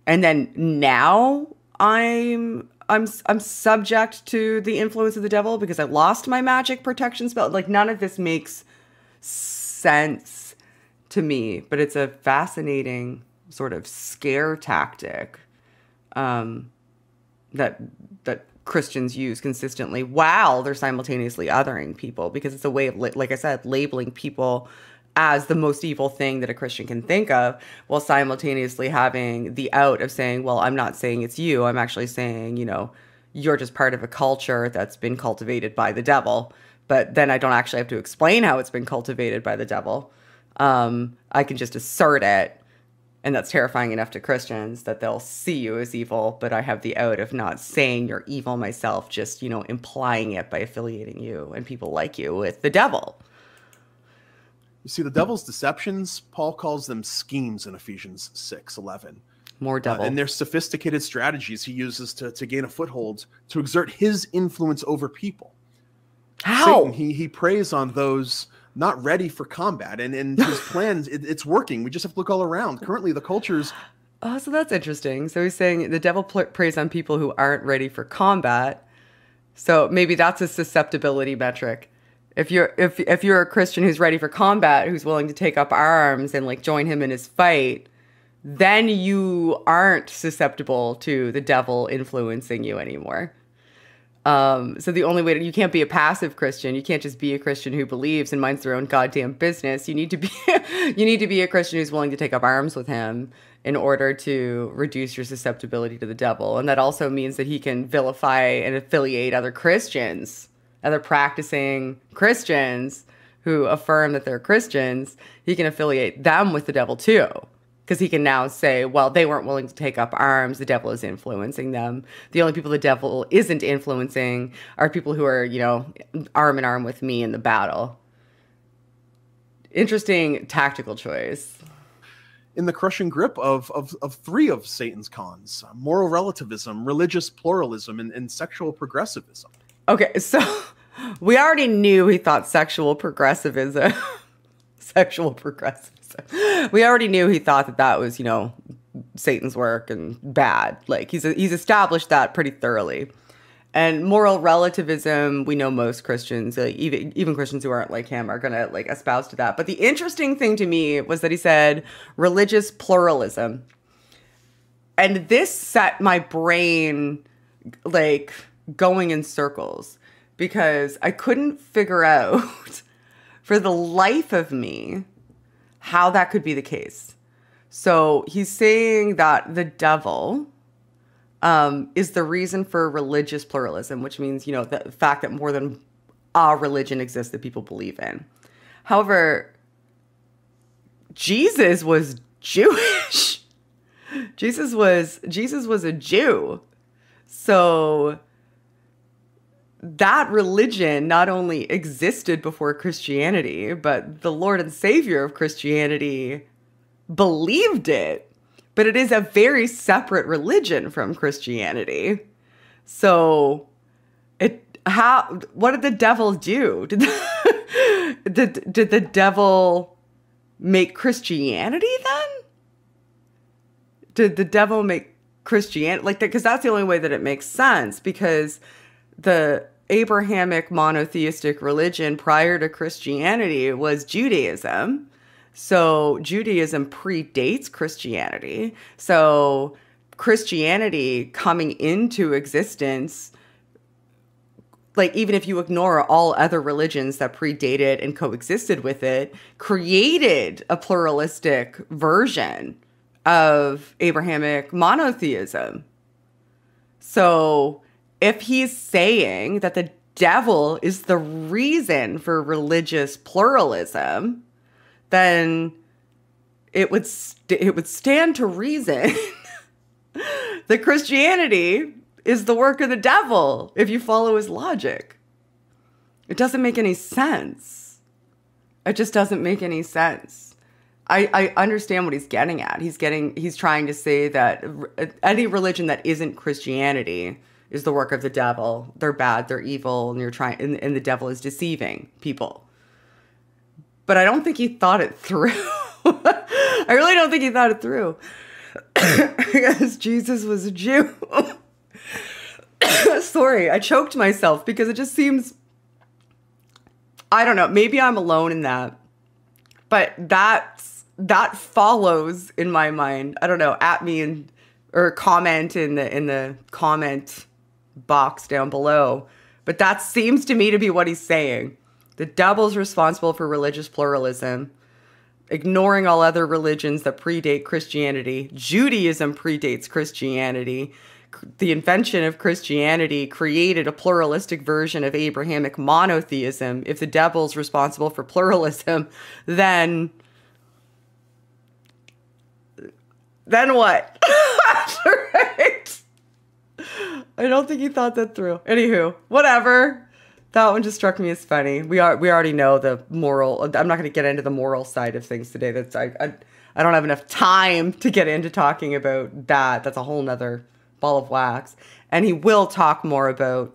S1: And then now I'm I'm I'm subject to the influence of the devil because I lost my magic protection spell. Like none of this makes sense to me, but it's a fascinating sort of scare tactic um, that that Christians use consistently while they're simultaneously othering people because it's a way of like I said labeling people as the most evil thing that a Christian can think of, while simultaneously having the out of saying, well, I'm not saying it's you. I'm actually saying, you know, you're just part of a culture that's been cultivated by the devil. But then I don't actually have to explain how it's been cultivated by the devil. Um, I can just assert it And that's terrifying enough to Christians that they'll see you as evil, but I have the out of not saying you're evil myself, just, you know, implying it by affiliating you and people like you with the devil.
S2: You see, the devil's deceptions, Paul calls them schemes in Ephesians 6 11.
S1: More devil.
S2: Uh, and they're sophisticated strategies he uses to, to gain a foothold, to exert his influence over people.
S1: How?
S2: Satan, he, he preys on those not ready for combat. And, and his plans, it, it's working. We just have to look all around. Currently, the culture's.
S1: Oh, so that's interesting. So he's saying the devil pl- preys on people who aren't ready for combat. So maybe that's a susceptibility metric. If you're if if you're a Christian who's ready for combat, who's willing to take up arms and like join him in his fight, then you aren't susceptible to the devil influencing you anymore. Um, so the only way to, you can't be a passive Christian. You can't just be a Christian who believes and minds their own goddamn business. You need to be you need to be a Christian who's willing to take up arms with him in order to reduce your susceptibility to the devil. And that also means that he can vilify and affiliate other Christians, other practicing Christians who affirm that they're Christians. He can affiliate them with the devil too because he can now say, well, they weren't willing to take up arms. The devil is influencing them. The only people the devil isn't influencing are people who are, you know, arm in arm with me in the battle. Interesting tactical choice.
S2: In the crushing grip of, of, of three of Satan's cons moral relativism, religious pluralism, and, and sexual progressivism.
S1: Okay, so we already knew he thought sexual progressivism, sexual progressivism. We already knew he thought that that was, you know, Satan's work and bad. Like he's he's established that pretty thoroughly. And moral relativism, we know most Christians, like even even Christians who aren't like him, are gonna like espouse to that. But the interesting thing to me was that he said religious pluralism, and this set my brain like going in circles because I couldn't figure out for the life of me how that could be the case. So he's saying that the devil um, is the reason for religious pluralism, which means, you know, the fact that more than a religion exists that people believe in. However, Jesus was Jewish. Jesus was Jesus was a Jew. So that religion not only existed before Christianity, but the Lord and Savior of Christianity believed it. But it is a very separate religion from Christianity. So it how what did the devil do? Did the, did, did the devil make Christianity then? Did the devil make Christianity like that? Because that's the only way that it makes sense. Because the Abrahamic monotheistic religion prior to Christianity was Judaism. So Judaism predates Christianity. So Christianity coming into existence, like even if you ignore all other religions that predated and coexisted with it, created a pluralistic version of Abrahamic monotheism. So if he's saying that the devil is the reason for religious pluralism, then it would st- it would stand to reason that Christianity is the work of the devil if you follow his logic. It doesn't make any sense. It just doesn't make any sense. I, I understand what he's getting at. He's getting he's trying to say that any religion that isn't Christianity is the work of the devil. They're bad, they're evil, and you're trying and, and the devil is deceiving people. But I don't think he thought it through. I really don't think he thought it through. because Jesus was a Jew. Sorry, I choked myself because it just seems I don't know, maybe I'm alone in that. But that's that follows in my mind. I don't know, at me and or comment in the in the comment box down below. But that seems to me to be what he's saying. The devil's responsible for religious pluralism, ignoring all other religions that predate Christianity. Judaism predates Christianity. The invention of Christianity created a pluralistic version of Abrahamic monotheism. If the devil's responsible for pluralism, then then what? I don't think he thought that through. Anywho, whatever. That one just struck me as funny. We are we already know the moral. I'm not going to get into the moral side of things today. That's I, I I don't have enough time to get into talking about that. That's a whole nother ball of wax. And he will talk more about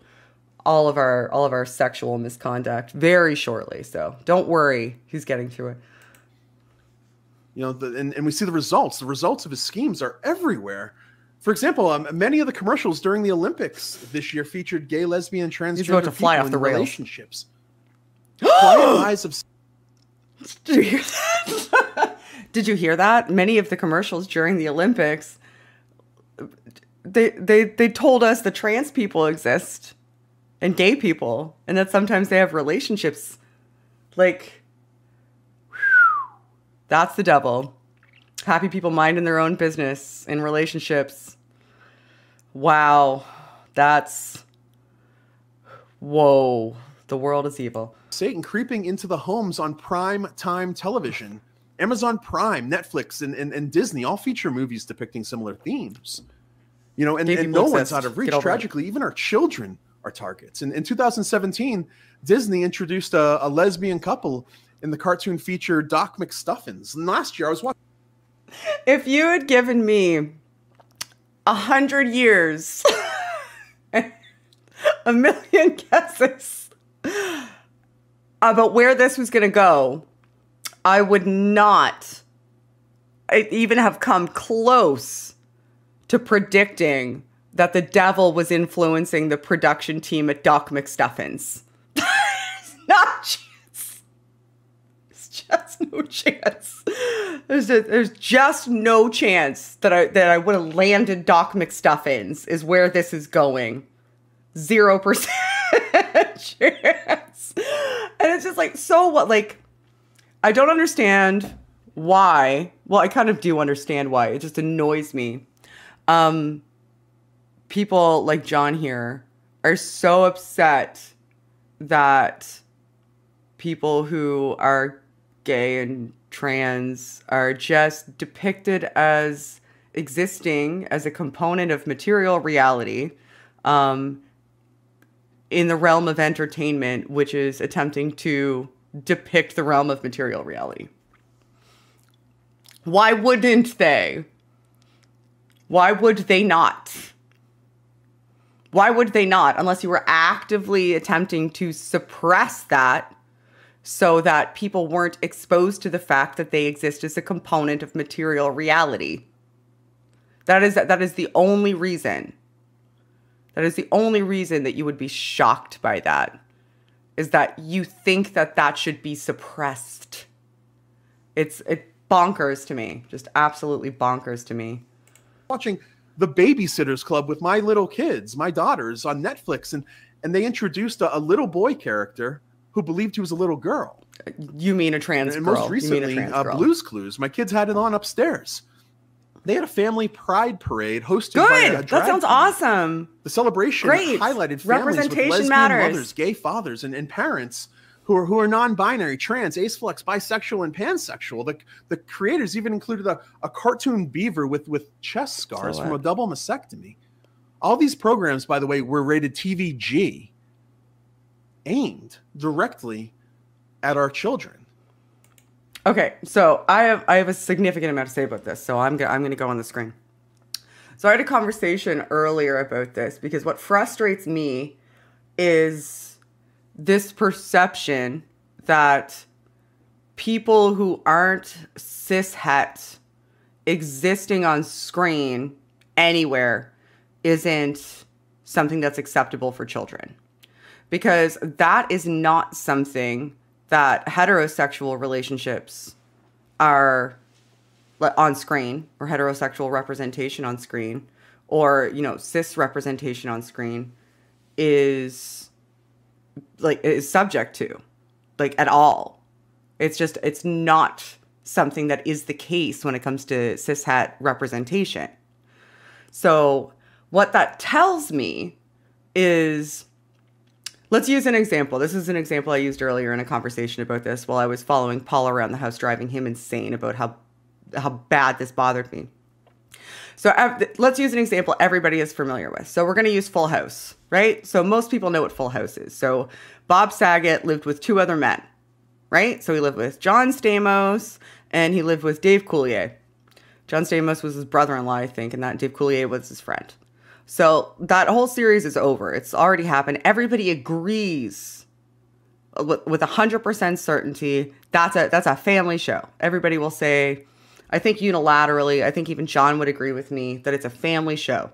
S1: all of our all of our sexual misconduct very shortly. So don't worry, he's getting through it.
S2: You know, the, and, and we see the results. The results of his schemes are everywhere. For example, um, many of the commercials during the Olympics this year featured gay, lesbian, transgender
S1: He's about to fly
S2: people
S1: off the
S2: in
S1: rails.
S2: relationships. Quiet lies of
S1: Did you hear that? Did you hear that? Many of the commercials during the Olympics they they they told us the trans people exist and gay people and that sometimes they have relationships like that's the devil. Happy people minding their own business in relationships. Wow. That's whoa. The world is evil.
S2: Satan creeping into the homes on prime time television. Amazon Prime, Netflix, and, and, and Disney all feature movies depicting similar themes. You know, and, and no one's out of reach.
S1: Over it.
S2: Tragically, even our children are targets. And in 2017, Disney introduced a, a lesbian couple in the cartoon feature Doc McStuffins. And last year, I was watching
S1: if you had given me a hundred years, a million guesses about where this was going to go, I would not even have come close to predicting that the devil was influencing the production team at Doc McStuffins. not just no chance. There's just, there's just no chance that I that I would have landed Doc McStuffins is where this is going. Zero percent chance. And it's just like, so what? Like, I don't understand why. Well, I kind of do understand why. It just annoys me. Um, people like Jon here are so upset that people who are gay and trans are just depicted as existing as a component of material reality um, in the realm of entertainment, which is attempting to depict the realm of material reality. Why wouldn't they? Why would they not? Why would they not? Unless you were actively attempting to suppress that so that people weren't exposed to the fact that they exist as a component of material reality. That is that is the only reason. That is the only reason that you would be shocked by that. Is that you think that that should be suppressed. It's it bonkers to me. Just absolutely bonkers to me.
S2: watching the Babysitters Club with my little kids, my daughters, on Netflix, and and they introduced a, a little boy character who believed he was a little girl.
S1: You mean a trans
S2: and
S1: girl?
S2: most
S1: you mean a
S2: recently, uh. Blues Clues. My kids had it on upstairs. They had a family pride parade hosted by a
S1: Good. That sounds
S2: queen.
S1: awesome.
S2: The celebration
S1: Great.
S2: highlighted families
S1: Representation
S2: with lesbian
S1: matters.
S2: mothers, gay fathers, and, and parents who are who are non-binary, trans, asexual, bisexual, and pansexual. The the creators even included a, a cartoon beaver with with chest scars
S1: So
S2: from a double mastectomy. All these programs, by the way, were rated TVG, aimed directly at our children.
S1: Okay, so I have I have a significant amount to say about this, so I'm gonna I'm to go on the screen. So I had a conversation earlier about this because what frustrates me is this perception that people who aren't cishet existing on screen anywhere isn't something that's acceptable for children because that is not something that heterosexual relationships are on screen or heterosexual representation on screen or you know cis representation on screen is like is subject to like at all. It's just it's not something that is the case when it comes to cishet representation. So what that tells me is let's use an example. This is an example I used earlier in a conversation about this while I was following Paul around the house driving him insane about how how bad this bothered me. So let's use an example everybody is familiar with. So we're going to use Full House, right? So most people know what Full House is. So Bob Saget lived with two other men, right? So he lived with John Stamos and he lived with Dave Coulier. John Stamos was his brother-in-law, I think, and that Dave Coulier was his friend. So that whole series is over. It's already happened. Everybody agrees with, with 100% certainty that's a that's a family show. Everybody will say I think unilaterally, I think even Jon would agree with me that it's a family show.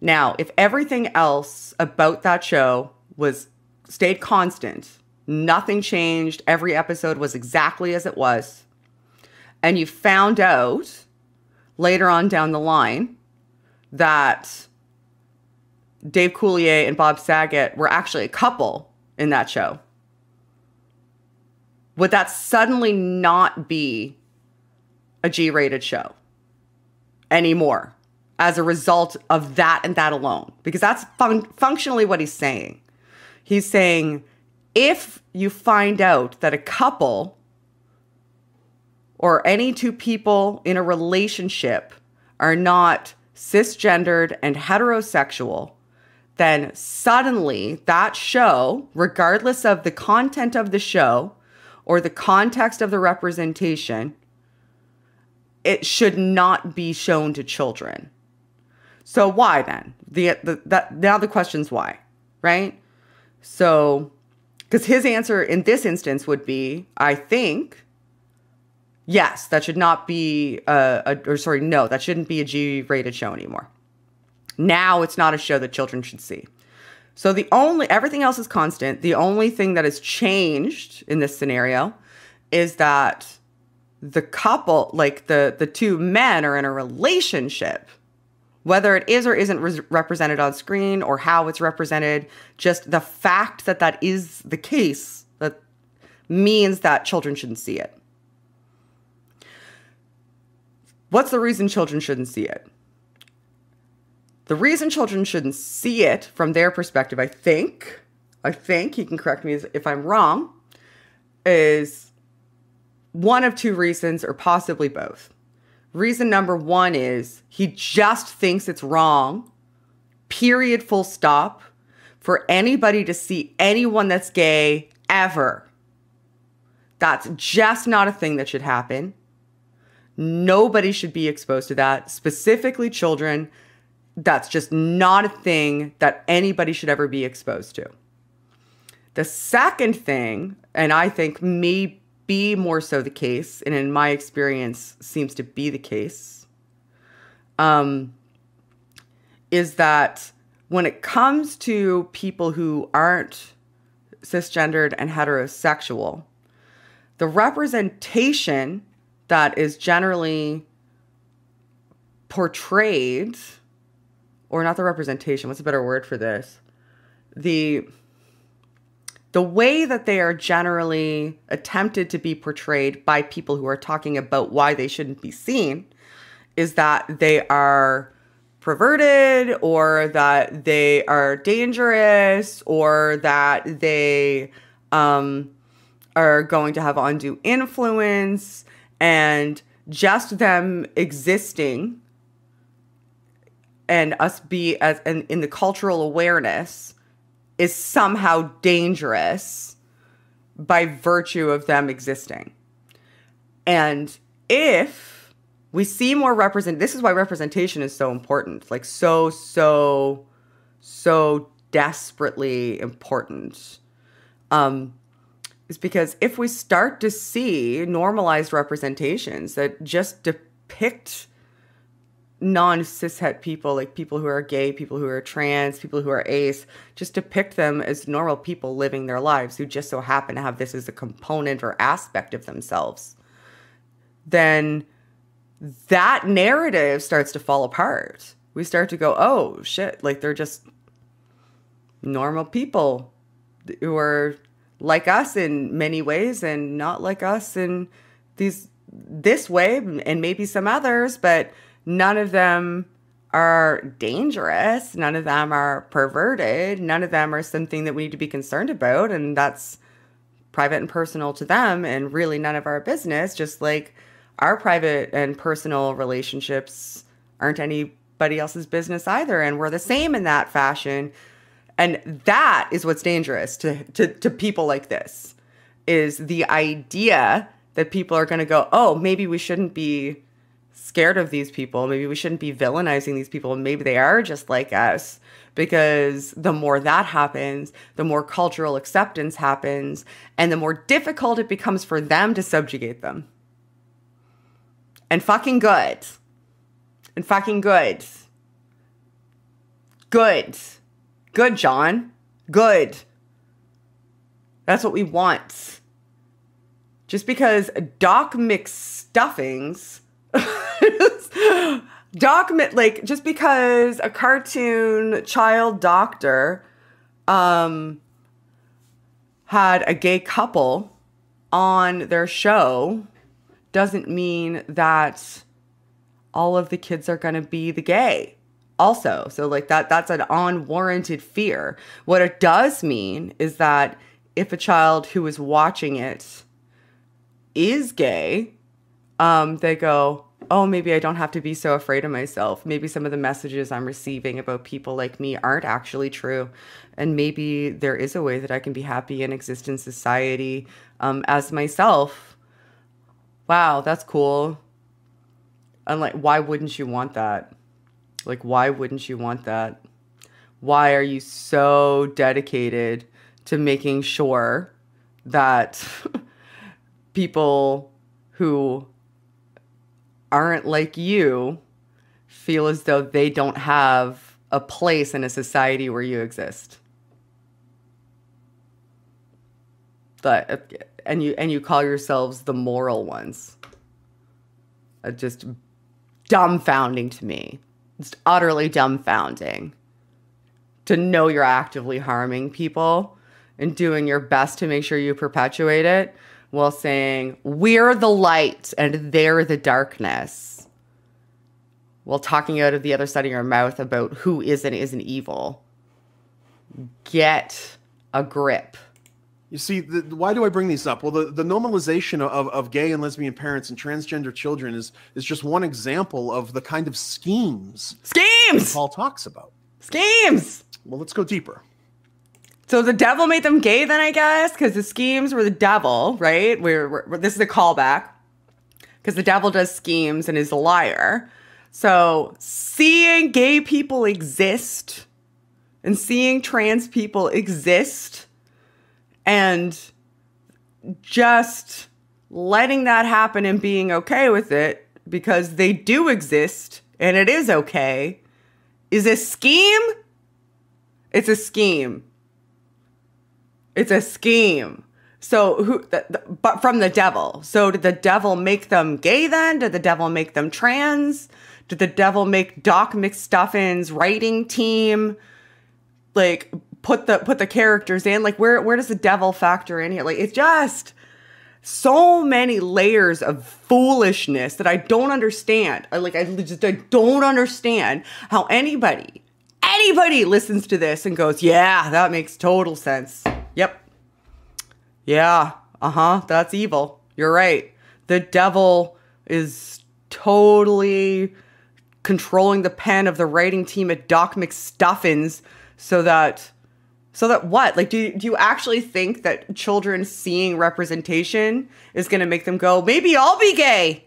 S1: Now, if everything else about that show was stayed constant, nothing changed, every episode was exactly as it was, and you found out later on down the line that Dave Coulier and Bob Saget were actually a couple in that show, would that suddenly not be a G rated show anymore as a result of that and that alone? Because that's fun- functionally what he's saying. He's saying if you find out that a couple or any two people in a relationship are not cisgendered and heterosexual, then suddenly that show, regardless of the content of the show or the context of the representation, it should not be shown to children. So why then? The, the that now the question's why, right? So because his answer in this instance would be, I think, yes, that should not be a, a or sorry, no, that shouldn't be a G-rated show anymore. Now it's not a show that children should see. So the only everything else is constant. The only thing that has changed in this scenario is that the couple, like the the two men are in a relationship. Whether it is or isn't re- represented on screen or how it's represented, just the fact that that is the case that means that children shouldn't see it. What's the reason children shouldn't see it? The reason children shouldn't see it from their perspective, I think, I think, he can correct me if I'm wrong, is one of two reasons or possibly both. Reason number one is he just thinks it's wrong, period, full stop, for anybody to see anyone that's gay ever. That's just not a thing that should happen. Nobody should be exposed to that, specifically children that's just not a thing that anybody should ever be exposed to. The second thing, and I think may be more so the case, and in my experience seems to be the case, um, is that when it comes to people who aren't cisgendered and heterosexual, the representation that is generally portrayed or not the representation, what's a better word for this? The the way that they are generally attempted to be portrayed by people who are talking about why they shouldn't be seen is that they are perverted or that they are dangerous or that they um, are going to have undue influence and just them existing and us be as in, in the cultural awareness is somehow dangerous by virtue of them existing. And if we see more represent this is why representation is so important. Like so so so desperately important. Um is because if we start to see normalized representations that just depict non cishet people, like people who are gay, people who are trans, people who are ace, just depict them as normal people living their lives who just so happen to have this as a component or aspect of themselves, then that narrative starts to fall apart. We start to go, oh shit, like they're just normal people who are like us in many ways and not like us in these this way and maybe some others, but none of them are dangerous. None of them are perverted. None of them are something that we need to be concerned about. And that's private and personal to them and really none of our business, just like our private and personal relationships aren't anybody else's business either. And we're the same in that fashion. And that is what's dangerous to, to, to people like this is the idea that people are going to go, oh, maybe we shouldn't be scared of these people. Maybe we shouldn't be villainizing these people. Maybe they are just like us. Because the more that happens, the more cultural acceptance happens, and the more difficult it becomes for them to subjugate them. And fucking good. And fucking good. Good. Good, Jon. Good. That's what we want. Just because Doc McStuffins Doc like just because a cartoon child doctor um had a gay couple on their show doesn't mean that all of the kids are going to be the gay also. So like that that's an unwarranted fear. What it does mean is that if a child who is watching it is gay um they go oh, maybe I don't have to be so afraid of myself. Maybe some of the messages I'm receiving about people like me aren't actually true. And maybe there is a way that I can be happy and exist in society um, as myself. Wow, that's cool. And like, why wouldn't you want that? Like, why wouldn't you want that? Why are you so dedicated to making sure that people who aren't like you feel as though they don't have a place in a society where you exist. But and you and you call yourselves the moral ones. Uh, just dumbfounding to me. It's utterly dumbfounding to know you're actively harming people and doing your best to make sure you perpetuate it while saying, We're the light and they're the darkness, while talking out of the other side of your mouth about who is and isn't evil. Get a grip.
S2: You see, the, why do I bring these up? Well, the, the normalization of, of gay and lesbian parents and transgender children is, is just one example of the kind of schemes
S1: schemes
S2: Paul talks about.
S1: Schemes.
S2: Well, let's go deeper.
S1: So the devil made them gay, then I guess, because the schemes were the devil, right? We're, we're this is a callback because the devil does schemes and is a liar. So seeing gay people exist and seeing trans people exist and just letting that happen and being okay with it because they do exist and it is okay is a scheme. It's a scheme. It's a scheme. So who the, the, but from the devil. So did the devil make them gay then? Did the devil make them trans? Did the devil make Doc McStuffin's writing team like put the put the characters in? Like where where does the devil factor in here? Like it's just so many layers of foolishness that I don't understand. I like I just I don't understand how anybody anybody listens to this and goes, "Yeah, that makes total sense." Yep. Yeah. Uh huh. That's evil. You're right. The devil is totally controlling the pen of the writing team at Doc McStuffins so that so that what like do, do you actually think that children seeing representation is going to make them go maybe i'll be gay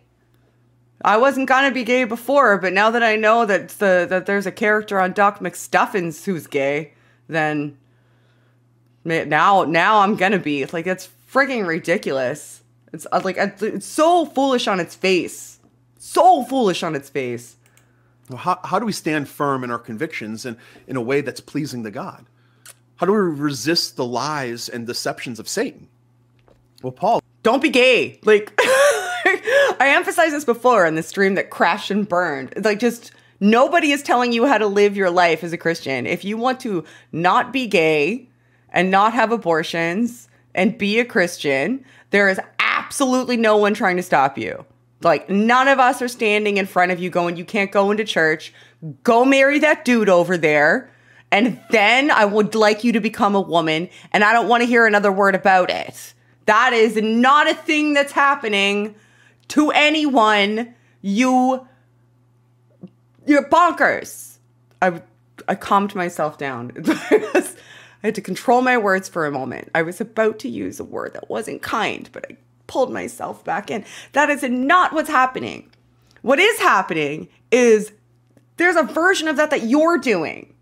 S1: i wasn't going to be gay before but now that i know that the that there's a character on doc mcstuffins who's gay then now now I'm gonna be like it's freaking ridiculous. It's uh, like it's so foolish on its face, so foolish on its face.
S2: Well, how how do we stand firm in our convictions and in a way that's pleasing to God? How do we resist the lies and deceptions of Satan? Well, Paul,
S1: don't be gay. Like I emphasized this before in the stream that crashed and burned. It's like just nobody is telling you how to live your life as a Christian. If you want to not be gay, and not have abortions and be a Christian, there is absolutely no one trying to stop you. Like, none of us are standing in front of you going, you can't go into church. Go marry that dude over there. And then I would like you to become a woman. And I don't want to hear another word about it. That is not a thing that's happening to anyone. You you're bonkers. I, I calmed myself down. I had to control my words for a moment. I was about to use a word that wasn't kind, but I pulled myself back in. That is not what's happening. What is happening is there's a version of that that you're doing.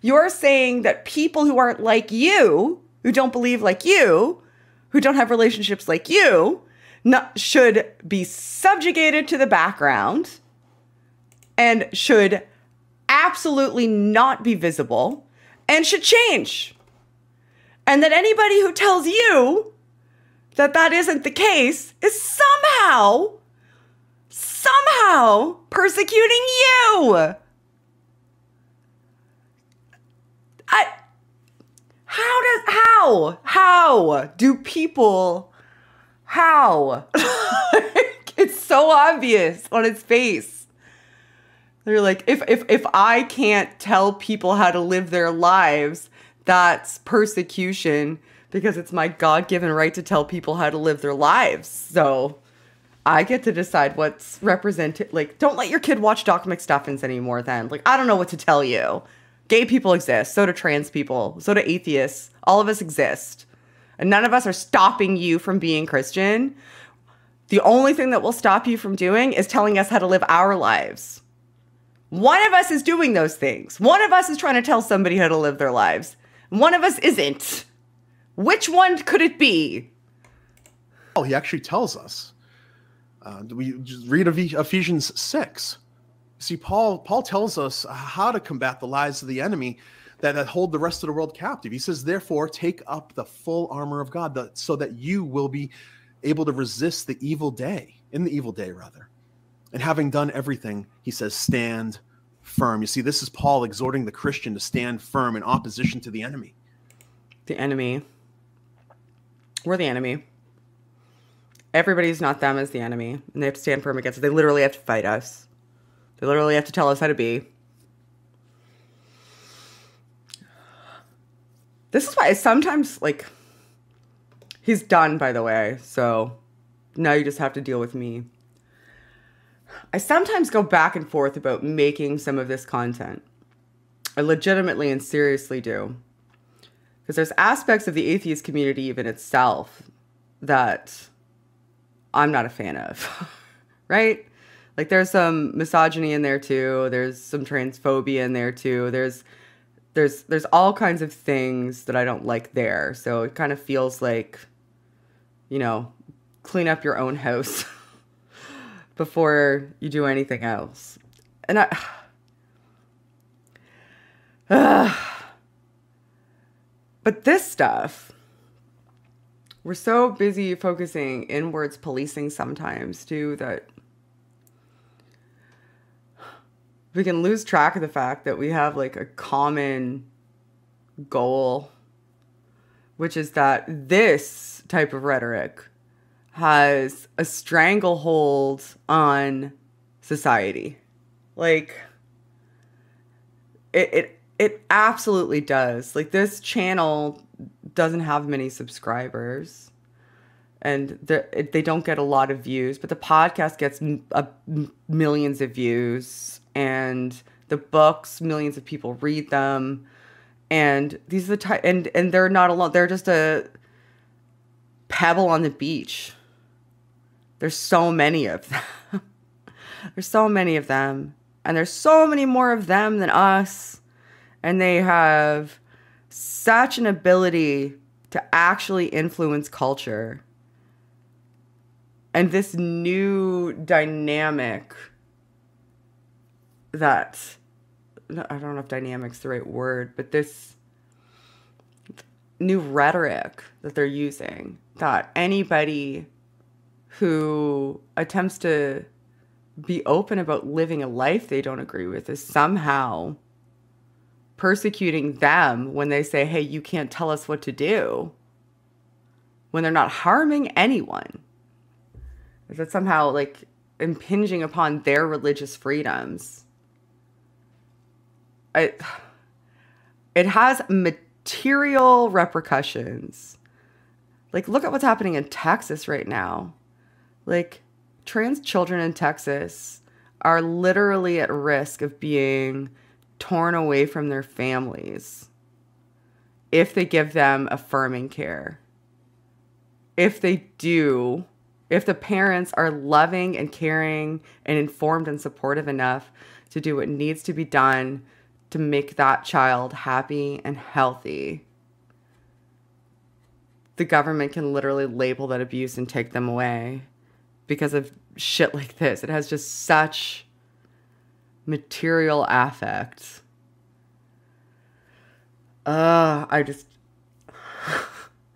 S1: You're saying that people who aren't like you, who don't believe like you, who don't have relationships like you, not, should be subjugated to the background and should absolutely not be visible and should change. And that anybody who tells you that that isn't the case is somehow, somehow persecuting you. I, how does, how, how do people, how? it's so obvious on its face. They're like, if, if, if I can't tell people how to live their lives, that's persecution because it's my God given right to tell people how to live their lives. So I get to decide what's represented. Like, don't let your kid watch Doc McStuffins anymore then. Like, I don't know what to tell you. Gay people exist. So do trans people. So do atheists. All of us exist. And none of us are stopping you from being Christian. The only thing that will stop you from doing is telling us how to live our lives. One of us is doing those things. One of us is trying to tell somebody how to live their lives. One of us isn't. Which one could it be?
S2: Oh, he actually tells us. Uh, we read Ephesians six. See, Paul Paul tells us how to combat the lies of the enemy that, that hold the rest of the world captive. He says, therefore, take up the full armor of God, so that you will be able to resist the evil day, in the evil day rather. And having done everything, he says, stand firm. You see, this is Paul exhorting the Christian to stand firm in opposition to the enemy.
S1: The enemy. We're the enemy. Everybody's not them as the enemy, and they have to stand firm against it. They literally have to fight us. They literally have to tell us how to be. This is why I sometimes like he's done by the way, so now you just have to deal with me. I sometimes go back and forth about making some of this content. I legitimately and seriously do. Because there's aspects of the atheist community, even itself, that I'm not a fan of, right? Like there's some misogyny in there too. There's some transphobia in there too. There's there's there's all kinds of things that I don't like there. So it kind of feels like, you know, clean up your own house before you do anything else. And I uh, but this stuff we're so busy focusing inwards policing sometimes too that we can lose track of the fact that we have like a common goal which is that this type of rhetoric has a stranglehold on society. Like it it it absolutely does. Like this channel doesn't have many subscribers and they don't get a lot of views, but the podcast gets millions of views and the books millions of people read them and these are the type and and they're not alone. They're just a pebble on the beach there's so many of them. there's so many of them. And there's so many more of them than us. And they have such an ability to actually influence culture. And this new dynamic that I don't know if dynamic's the right word, but this new rhetoric that they're using that anybody who attempts to be open about living a life they don't agree with is somehow persecuting them when they say, hey, you can't tell us what to do, when they're not harming anyone. Is that somehow like impinging upon their religious freedoms? It, it has material repercussions. Like, look at what's happening in Texas right now like trans children in Texas are literally at risk of being torn away from their families if they give them affirming care. If they do, if the parents are loving and caring and informed and supportive enough to do what needs to be done to make that child happy and healthy, the government can literally label that abuse and take them away because of shit like this. It has just such material affect. Uh, I just.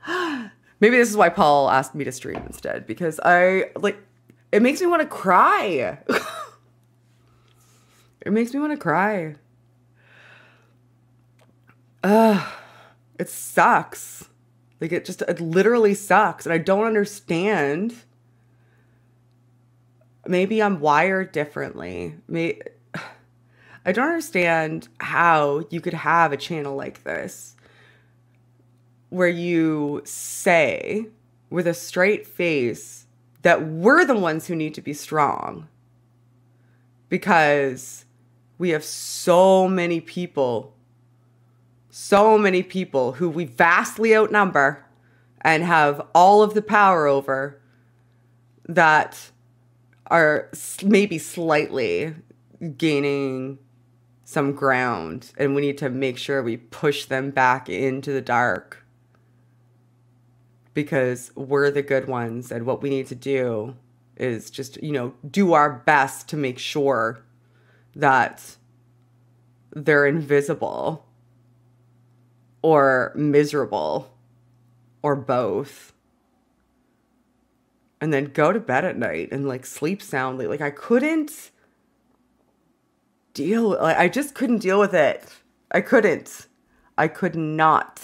S1: Maybe this is why Paul asked me to stream instead because I like it makes me want to cry. it makes me want to cry. Ugh, it sucks. Like it just it literally sucks and I don't understand. Maybe I'm wired differently. I don't understand how you could have a channel like this where you say with a straight face that we're the ones who need to be strong because we have so many people, so many people who we vastly outnumber and have all of the power over that are maybe slightly gaining some ground and we need to make sure we push them back into the dark because we're the good ones and what we need to do is just you know do our best to make sure that they're invisible or miserable or both and then go to bed at night and like sleep soundly like i couldn't deal like I just couldn't deal with it. I couldn't. I could not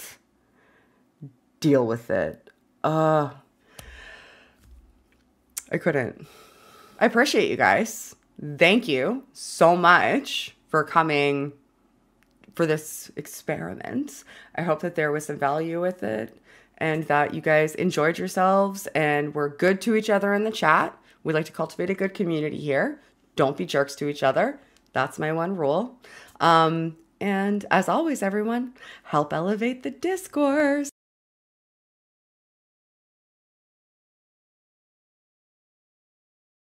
S1: deal with it. Uh I couldn't. I appreciate you guys. Thank you so much for coming for this experiment. I hope that there was some value with it and that you guys enjoyed yourselves and were good to each other in the chat. We like to cultivate a good community here. Don't be jerks to each other. That's my one rule. Um, and as always, everyone, help elevate the discourse.